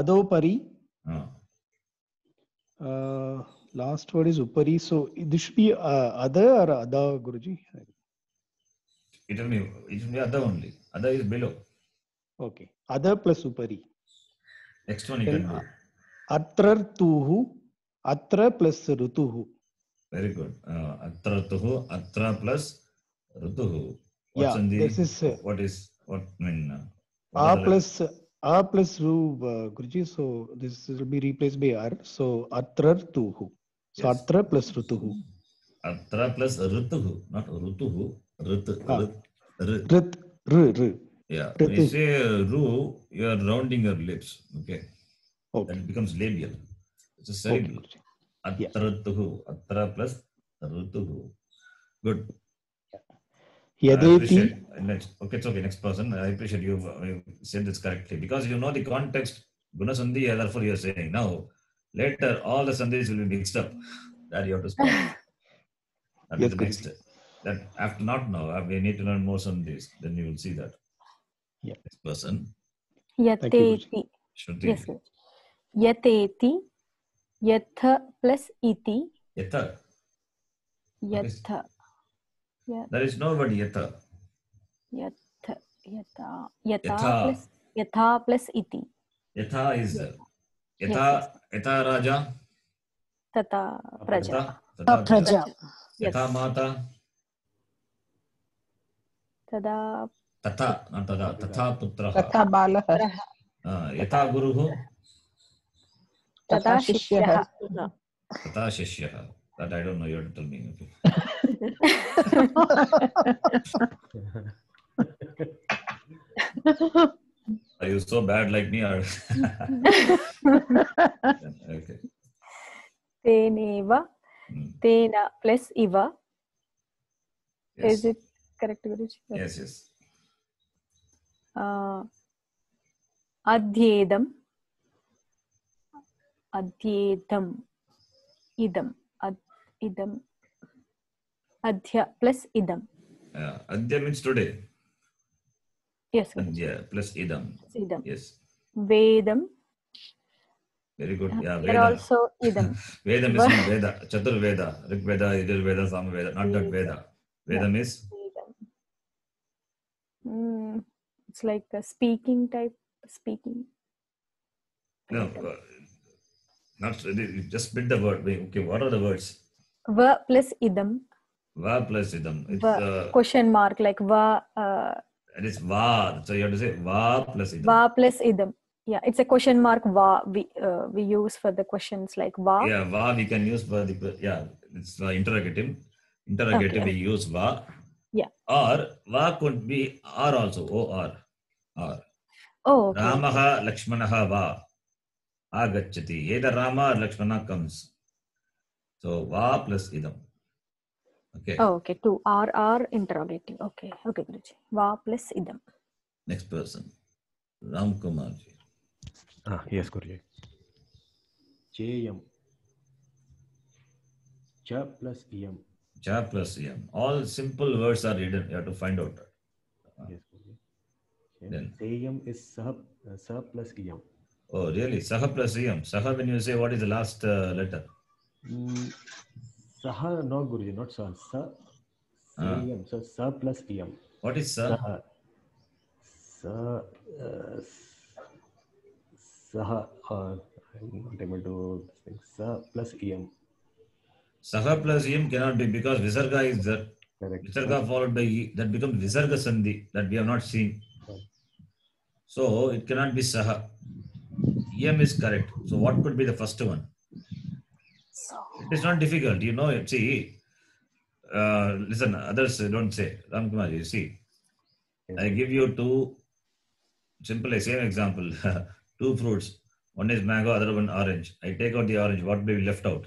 ado pari Ah. uh, last word is upari. So this should be uh, other or ada, Guruji? It will be it will be other only. Other is below. Okay. Other plus upari. Next one you Then can do. atra tuhu, atra plus rutuhu. Very good. Uh, atra tuhu, atra plus rutuhu. What's Yeah, in the, this is, uh, what is what I mean? Uh, what A are the plus A plus ru, uh, Guruji. So this will be replaced by R. So atra tuhu. So Yes. atra plus rutuhu. Atra plus rutuhu, not rutuhu. Rut, Ah. rut, rut. Rit, ru, ru. Yeah. When you say uh, ru, you are rounding your lips. Okay. Okay. Then it becomes labial. It's a Okay, syllable. Guruji. Atratuhu. Atra plus rutuhu. Good. Yadeti. Next, okay, it's okay. Next person. I appreciate you, uh, you said this correctly because you know the context. Guna Sandhi, uh, therefore you are saying. Now, later, all the Sandhis will be mixed up. That you have to spell. That is Yes, the Guruji. next. That after not now, uh, we need to learn more Sandhis. Then you will see that. Yeah. Next person. Thank you, Guruji. Yateti. Shruti. Yes, Guruji. Yateti. Yatha plus iti. Yatha. What is- Yatha. Yat- There is no word yatha. Yatha. Yatha. Yatha Yatha. plus Yatha plus iti. Yatha is there. Yatha, yatha Raja. Tata praja. Yatha, tata Praja. Yes. Yatha Mata. Tada Tatha, not tada. Tatha तथा बालः Ah, Yatha Guruhu. Tada तथा. शिष्यः That I don't know. You have to tell me. Okay. Are you so bad like me? Or okay. Teneva. Hmm. Tena plus iva. Yes. Is it correct, Guruji? Yes. Yes. Uh, अध्येदम् अध्येदम् इदम् अद्- इदम् अध्य plus इदम् Uh, Adya means today. Yes Adya plus idam. इदम् Yes. वेदम् Very good. Yeah. here Veda. also idam Vedam is not Veda. Chatur Veda. Rig Veda, Yajur Veda, Sama Veda. Not that Veda. Vedam is Vedam. Mm, it's like a speaking type speaking no. Uh, not. Just split the word. Okay. What are the words? va plus idam Va plus idam. It's va uh, question mark like va uh, it is va. So you have to say va plus idam. va plus idam yeah it's a question mark va we uh, we use for the questions like va Yeah, va we can use for the yeah. It's uh, interrogative. Interrogative Okay. we use va. Yeah. Or va could be R also. O R. R. oh okay. Ramaha Lakshmanaha va. Agachati. Either Rama or Lakshmana comes. So va plus idam. Okay. oh okay two r r interrogative okay okay Guruji va plus idam Next person. Ram Kumar. ji. Ah, yes, Guruji. Cheyam. Cha plus yam. Cha plus yam. All simple words are written. You have to find out. Yes, Guruji. Then. Cheyam is sah, uh, sah plus yam. Oh, really? Saha plus yam. Saha, when you say what is the last uh, letter? Mm, Saha, no, Guruji, not sah. Sa, Ah. yam. So, sa plus yam. What is sa? Saha. Sa, uh, saha, uh, I'm not able to think. Sa plus yam. Saha plus yam cannot be because Visarga is there. Correct. Visarga followed by yi. That becomes Visarga Sandhi that we have not seen. So it cannot be Saha. Yam is correct. So what could be the first one? It is not difficult. You know, see, uh, listen, others don't say. Ram Kumar, you see, I give you two, simple, same example. two fruits. One is mango, other one orange. I take out the orange. What will be left out?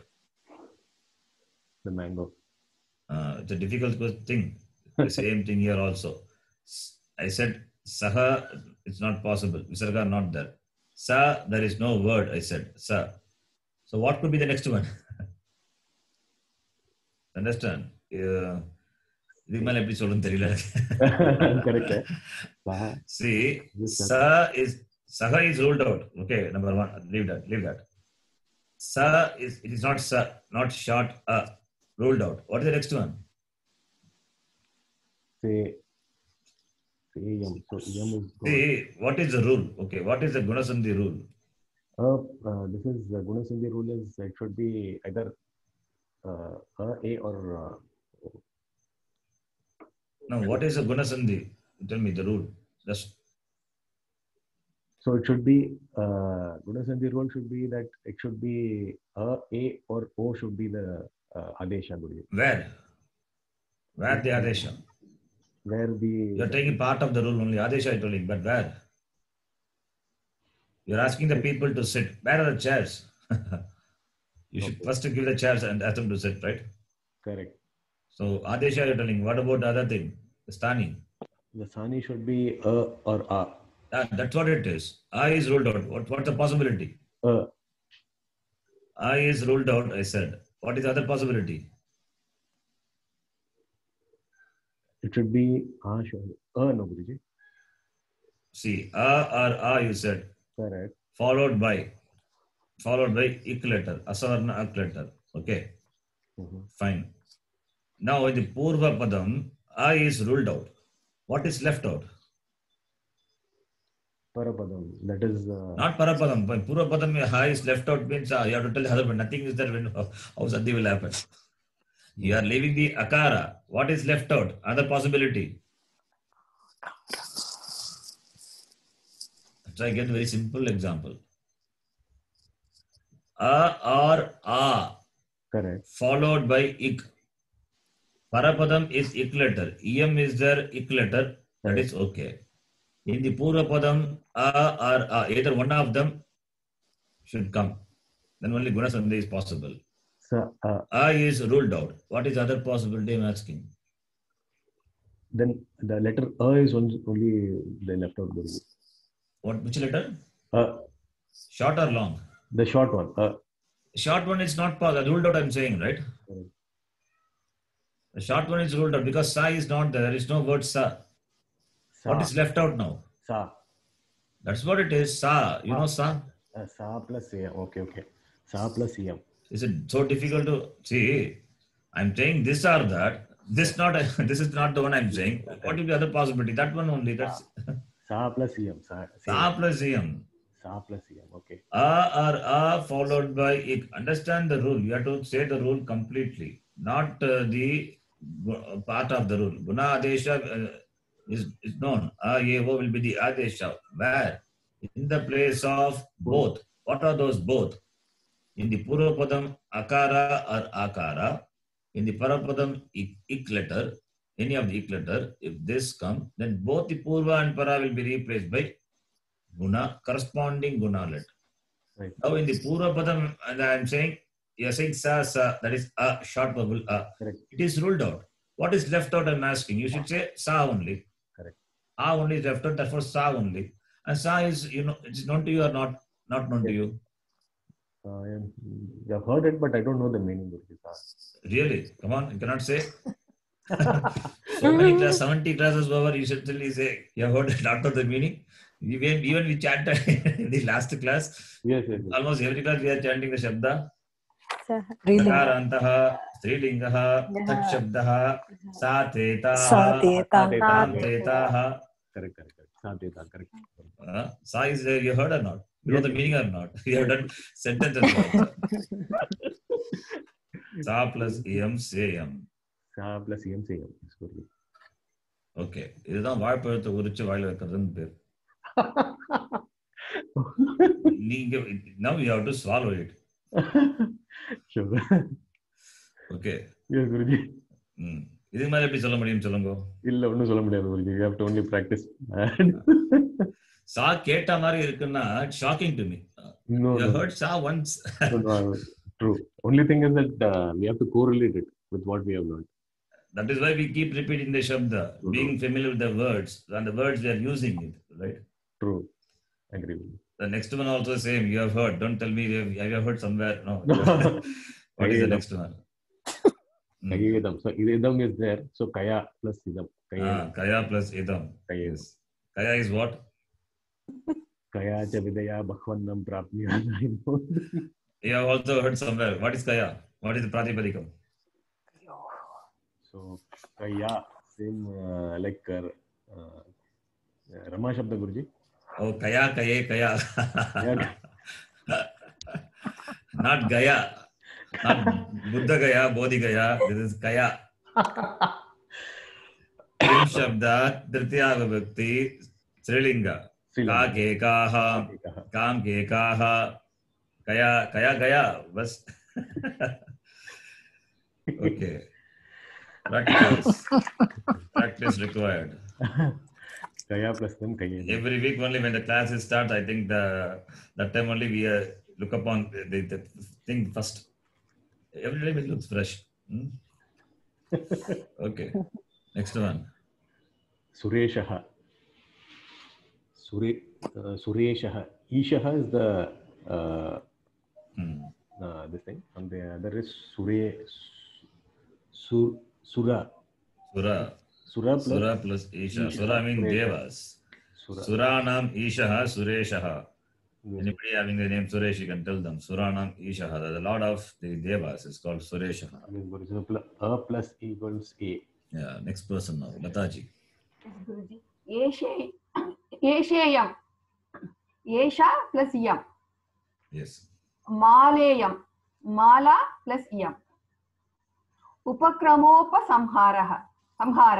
The mango. Uh, it's a difficult ques- thing. The same thing here also. S- I said Saha, it's not possible. Visarga not there. Sa, there is no word, I said. Sa. So what could be the next one? Understand? Uh, இதுக்கு மேல எப்படி சொல்றதுன்னு தெரியல Correct. Sa, See, Yes, sir. sa is saha is ruled out. Okay, number one, leave that, leave that. Sa is it is not sa, not short a rolled out. What is the next one? Say, say yam. So yam is gone. What is the rule? Okay, what is the Gunasandhi rule? Uh, uh, this is the Gunasandhi rule is it should be either uh, a, or uh, No, what is a Gunasandhi? Tell me the rule. Just so it should be uh, Gunasandhi rule should be that it should be a, a or o should be the uh, adesha Guruji. where? Where the Adesha? Where the You are taking part of the rule only. Adesha telling, but where? You are asking the people to sit. Where are the chairs? you should Okay. first give the chairs and ask them to sit, right? correct. So Adesha you're telling. What about the other thing? The stani. The sani should be a or a. Ah, that's what it is. I is ruled out. What, what's the possibility? A. I is ruled out, I said. What is the other possibility? It should be a a no Guruji. See, a or a you said, Correct. followed by, followed by ik letter, asavarna ak letter. Okay, Mhm. fine. Now in the Purva Padam, I is ruled out. What is left out? Parapadam. That is uh, Not Parapadam. When Purva Padam, I is left out means uh, you have to tell the but nothing is there when how Sandhi will happen. You are leaving the Akara. What is left out? Another possibility. Try get very simple example. A or A correct. followed by ik. Parapadam is ik letter. Em is there ik letter. That Correct. is okay. In the Purapadam, A or A, either one of them should come. Then only Gunasandhi is possible. So uh, A is ruled out. What is other possibility I'm asking? then the letter a is only, only the left out. What which letter? Uh, Short or long? the short one. Uh, Short one is not possible. Ruled out, I'm saying, right? The short one is ruled out because sa is not there. There is no word sa. Sa. What is left out now? Sa. That's what it is. Sa. You know sa? Uh, sa plus a. Okay, okay. Sa plus em. Is it so difficult to see? I'm saying this or that. This not. this is not the one I'm saying. What is the other possibility? That one only. That's Sa plus em. Sa, sa plus em. sa plus em. Okay. A or a followed by ik. Understand the rule. You have to say the rule completely, not uh, the gu- part of the rule. Guna adesha uh, is, is known. Evo will be the adesha. Where? In the place of both. What are those both? In the Purvapadam, akara or akara. In the Parapadam, ik, ik letter. Any of the ik letter. If this come, then both the Purva and Para will be replaced by guna, corresponding guna letter. Right. Now in the Purva Padam, and I'm saying, you're saying sa, sa, that is a short vowel a. Correct. It is ruled out. What is left out, I'm asking. You should say sa only. Correct. A only is left out, therefore sa only. And sa is, you know, it's known to you or not, not known to you. Uh, and you have heard it, but I don't know the meaning. Guruji. Sa. Really? Come on, you cannot say. so many class, 70 classes over, you should really say, you have heard not know the meaning. Even, even we chanted in the last class, Yes, yes. yes. almost every class we are chanting the Shabda. Really? सकारान्तः स्त्रीलिङ्गः पृथक् शब्दः सातेताः Sateetaः. तान्तेताः Correct, correct, correct. Sa, te, ta, correct. Uh, Sa is there, you heard or not? You know the meaning or not? You have done sentence as well. Sa plus em, sayam. Sa plus em, say em. Yes, Guruji. Okay இதுதான் வாழைப்பழத்தை உரிச்சு வாயில வைக்கிறதுன்னு பேர் நீங்க now you have to swallow it sure. Okay Yes, Guruji. ம் இதுக்கு மேல எப்படி சொல்ல முடியும் சொல்லுங்க இல்ல ஒண்ணும் சொல்ல முடியாது Guruji you have to only practice சா கேட்ட மாதிரி இருக்குன்னா shocking to me you heard சா once only thing is that uh, we have to correlate it with what we have learned That is why we keep repeating the Shabda, being familiar with the words and the words we are using it, right? true agree with you The next one also same. You have heard. Don't tell me you have, have you heard somewhere. No. What is the next one? Hmm. Kayedam. so idam is there so kaya plus idam kaya Ah, Kaya plus Idam. Kaya. Yes. Kaya is what? kaya cha vidaya bhagwannam prapniya You have also heard somewhere. What is Kaya? What is the Pratipadikam? So Kaya, same uh, like uh, uh, Rama Shabda Guruji. Oh, Kaya, Kaya, Kaya. Not Gaya. Not Buddha Gaya, Bodhi Gaya. This is Kaya. किं शब्दात् तृतीया विभक्ति स्त्रीलिङ्ग का केकाः कां केकाः कया कया गया बस okay practice practice required Practice required. Kaya plus them Kaya. Every week only when the classes start, I think the that time only we uh, look upon the, the, thing first. Every time it looks fresh. Hmm? okay. Next one. Sureshah. Sure, uh, Sureshah. Ishah is the uh, Hmm. uh, this thing, and the other is Sure, Sur, Sura. Sura. Sura plus, Sura plus Isha. Isha. Sura means. Devas. Sura. Suranam Ishaha Sureshaha. Yes. Anybody having the name Suresh, you can tell them. Suranam Ishaha. The Lord of the Devas is called Sureshaha. A plus E equals A. Yeah, next person now. Lataji. एषेयम् एषा plus इयम् Yes. मालेयं माला plus इयम् उपक्रमोपसंहारः संहार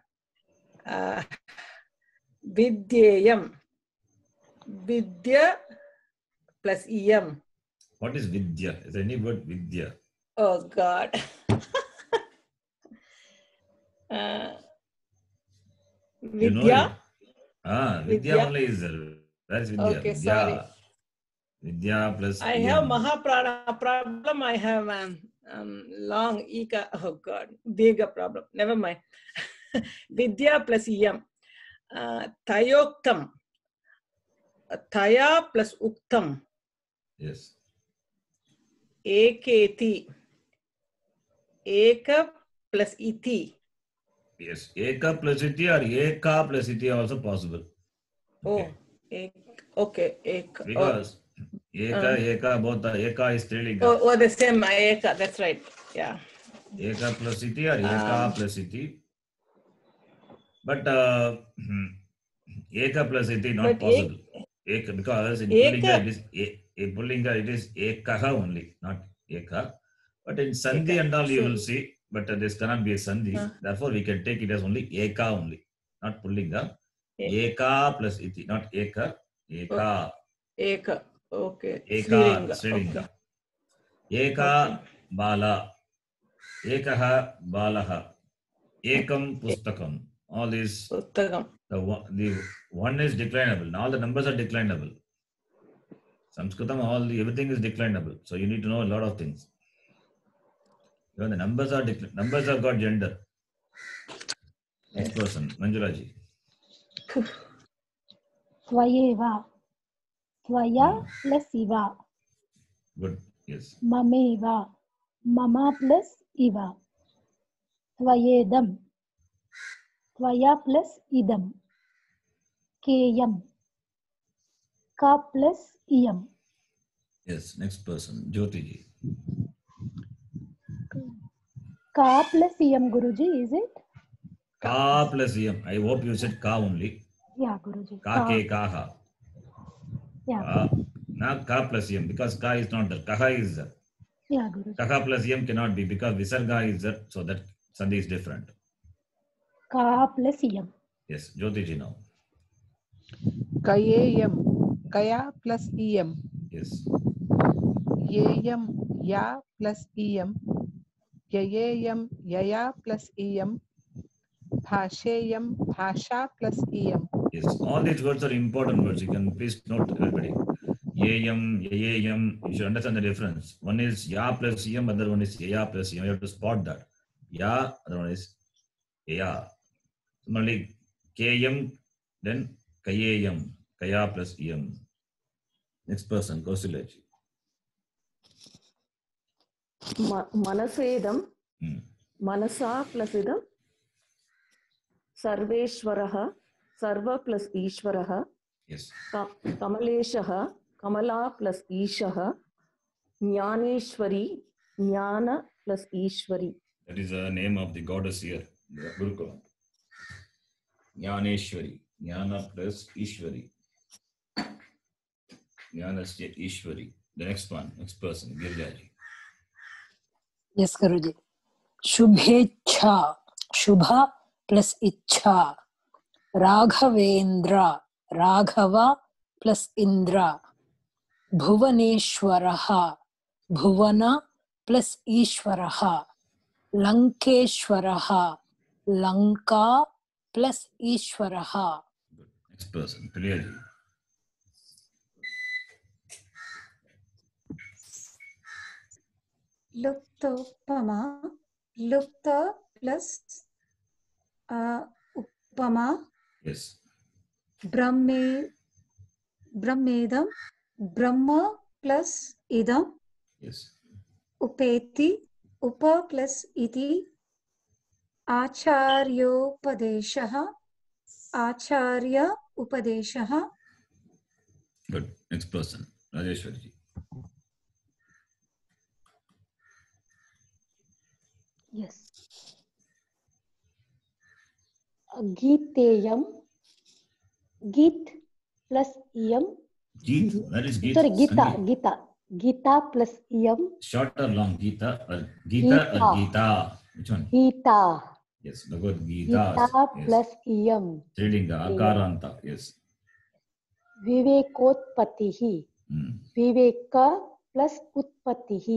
Uh, Vidyayam. Vidya plus iyam. What is Vidya? Is there any word Vidya? Oh God. uh, You know Vidya. Ah, Vidya, Vidya. only is there. Where is Vidya? Okay, Vidya. sorry. Vidya plus I Iyam. have Mahaprana problem. I have um, um, long eka Oh God, bigger problem. Never mind. Uh. Uh, Uktam. Yes. Eketi. Eka plus Iti. Yes. Eka plus iti or eka plus iti also possible. Oh, ek, okay. Ek, Because eka, Um, eka, both are eka is Strilinga. oh, oh, the same. Eka. That's right. Yeah. Eka plus iti or eka Um, plus iti. But uh, hmm, eka plus iti not But possible. Eka because in Eka- Pullinga it is e- in Pullinga it is ekaha only, not eka. But in Sandhi Eka, and all you will see, but uh, this cannot be a Sandhi. Huh. Therefore we can take it as only eka only, not Pullinga. E- Eka plus iti, not eka. Eka. Eka. Okay. Eka, Srilinga. Okay. Eka bala. Ekaha balaha. Ekam pustakam. all these Uttakam. the one the one is declinable. All the numbers are declinable. Sanskritam, all the, everything is declinable. So you need to know a lot of things. Even the numbers are numbers have got gender. Next person, Manjula ji. Swaya plus Eva. Good. Yes. Mameva. Mama plus Eva. Swayedam. त्वया plus इदम केयम का plus इयम yes next person Jyoti ji का plus इयम Guruji is it का plus इयम I hope you said का only yeah Guruji का के का हा या ना ka plus yam because ka is not there kaha is there yeah guru kaha plus yam cannot be because visarga is there so that sandhi is different का plus इयं Yes, Jyotiji now. कयेयं कया plus इयं Yes. येयं या plus इयं ययेयं यया plus इयं भाषेयं भाषा प्लस् इयं Yes. All these words are important words. You can please note everybody. Yayam, yayayam. You should understand the difference. One is ya plus yam, other one is yaya plus yam. You have to spot that. Ya, other one is yaya. Similarly, kayam, then kayayam. Kaya plus yam. Next person, Kausilaji. म- Hmm. मनसा plus इदं सर्वेश्वरः सर्व plus ईश्वरः कमलेशः कमला plus ईशः ज्ञानेश्वरी ज्ञान plus ईश्वरी That is the name of the goddess here, the Gyaneshwari ज्ञान plus ईश्वरी ज्ञान ईश्वरी। Next one next person Girija ji yes करो जी शुभेच्छा, शुभ प्लस इच्छा, राघवेंद्र, राघव प्लस इंद्र, भुवनेश्वर, भुवन प्लस ईश्वर, Lankeshwar, Lanka plus Ishwaraha. Next person, Priyaji. लुप्तोपमा लुप्त प्लस उपमा Yes. ब्रह्मे प्लस इदं Yes. उपेति उप प्लस इति आचार्योपदेश। आचार्य उपदेश। Good next person Rajeshwar ji yes गीतेयम गीत प्लस गीत दैट इज़ गीत सॉरी गीता गीता गीता प्लस शॉर्ट और लॉन्ग गीता और गीता और गीता गीता yes bhagavad gita gita yes. plus iyam. Trilinga akaranта yes. विवेकोत्पत्तिः hmm. विवेक प्लस उत्पत्तिः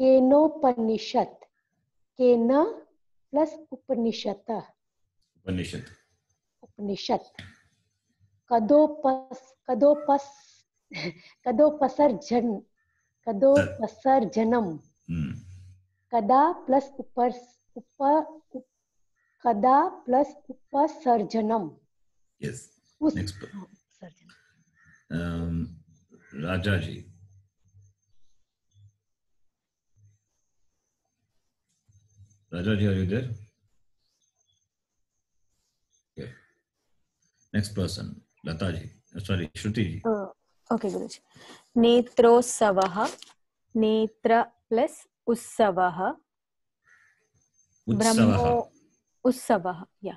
केनोपनिषत् केन प्लस उपनिषत् उपनिषत् उपनिषत् कदोपस कदोपस कदोपसर्जन कदोपसर्जनम hmm. कदा प्लस उपस उप प्लस उपसर्जनम? यस हाँ, उपसर्जनम um, Raja ji Raja ji are next person Lata ji sorry uh, Shruti ji okay uh, Guruji. नेत्रोत्सव नेत्र प्लस उत्सव। उत्सवः या.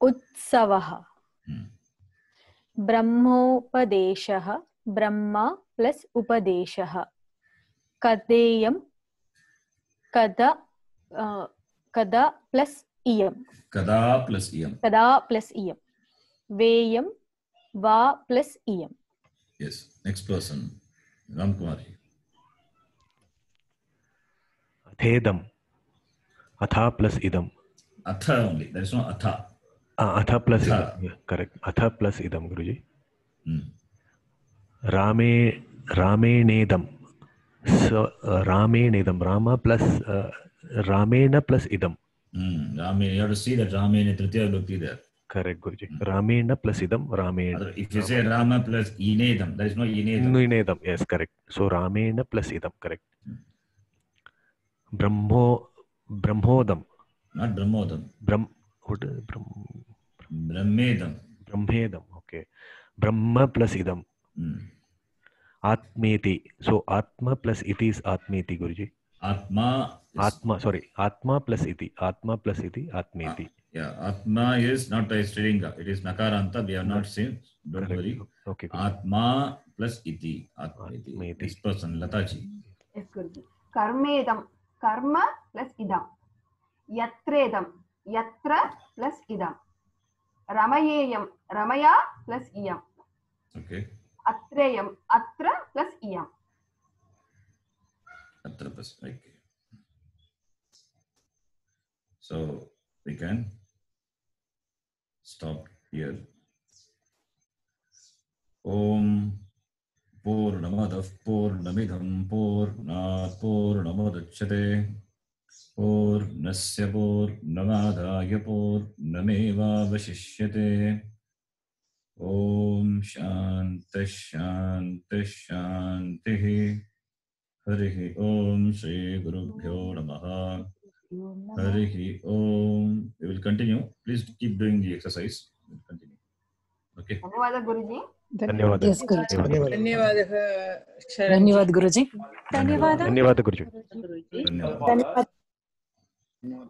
उत्सवः Hmm. ब्रह्मोपदेशः ब्रह्म प्लस उपदेशः कदेयं कदा अ, कदा प्लस इयं Kada plus Iyam. कदा प्लस इयं वेयं वा प्लस इयं Yes. Next person, Ramkumari. Athedam. Atha plus idam. Atha only. There is no Atha. Uh, atha plus Atha. idam. Yeah, correct. Atha plus idam, Guruji. Hmm. Rame, uh. Rama plus, uh, Ramena plus idam. Hmm. Rame, you have to see that Rame in Tritiya Vibhakti there. Correct, Guruji. Ramena plus idam. Ramena. Other- If you say Rama plus Inedam, there is no Inedam. Nuinedam. Yes, correct. So, Ramena plus idam. Correct. Brahmo, Brahmodam. Not Brahmodam. Brahm, what is Brahm, Brahmedam. Brahmedam. Okay. Brahma plus idam. Hmm. Atmeti. So, Atma plus iti is Atmeti, Guruji. Atma. is- Atma, sorry. Atma plus iti. Atma plus iti. Atmeti. Yeah, Atma is not a Strilinga. It is Nakaranta. We have not seen. Don't Correct. worry. Okay. Guruji. Atma plus iti. Atmeti. Atmeti. This person, Lataji. Yes, Guruji. Karmedam. Karma plus इदम यत्रेदम यत्र plus इदम रमयेयम रमया plus इयम okay अत्रेयम अत्र plus इयम अत्र plus okay so we can stop here ओम पूर्णमद पूर्णमिदं पूर्णात् पूर्णमुदच्यते पूर्णस्य पूर्णमादाय पूर्णमेवावशिष्यते ॐ शान्तशान्तशान्तिः हरिः ॐ श्रीगुरुभ्यो नमः। हरिः ॐ। We will continue. Please keep doing the exercise. We'll धन्यवाद धन्यवाद धन्यवाद गुरुजी धन्यवादः धन्यवादः गुरुजी धन्यवादः गुरुजी धन्यवादः not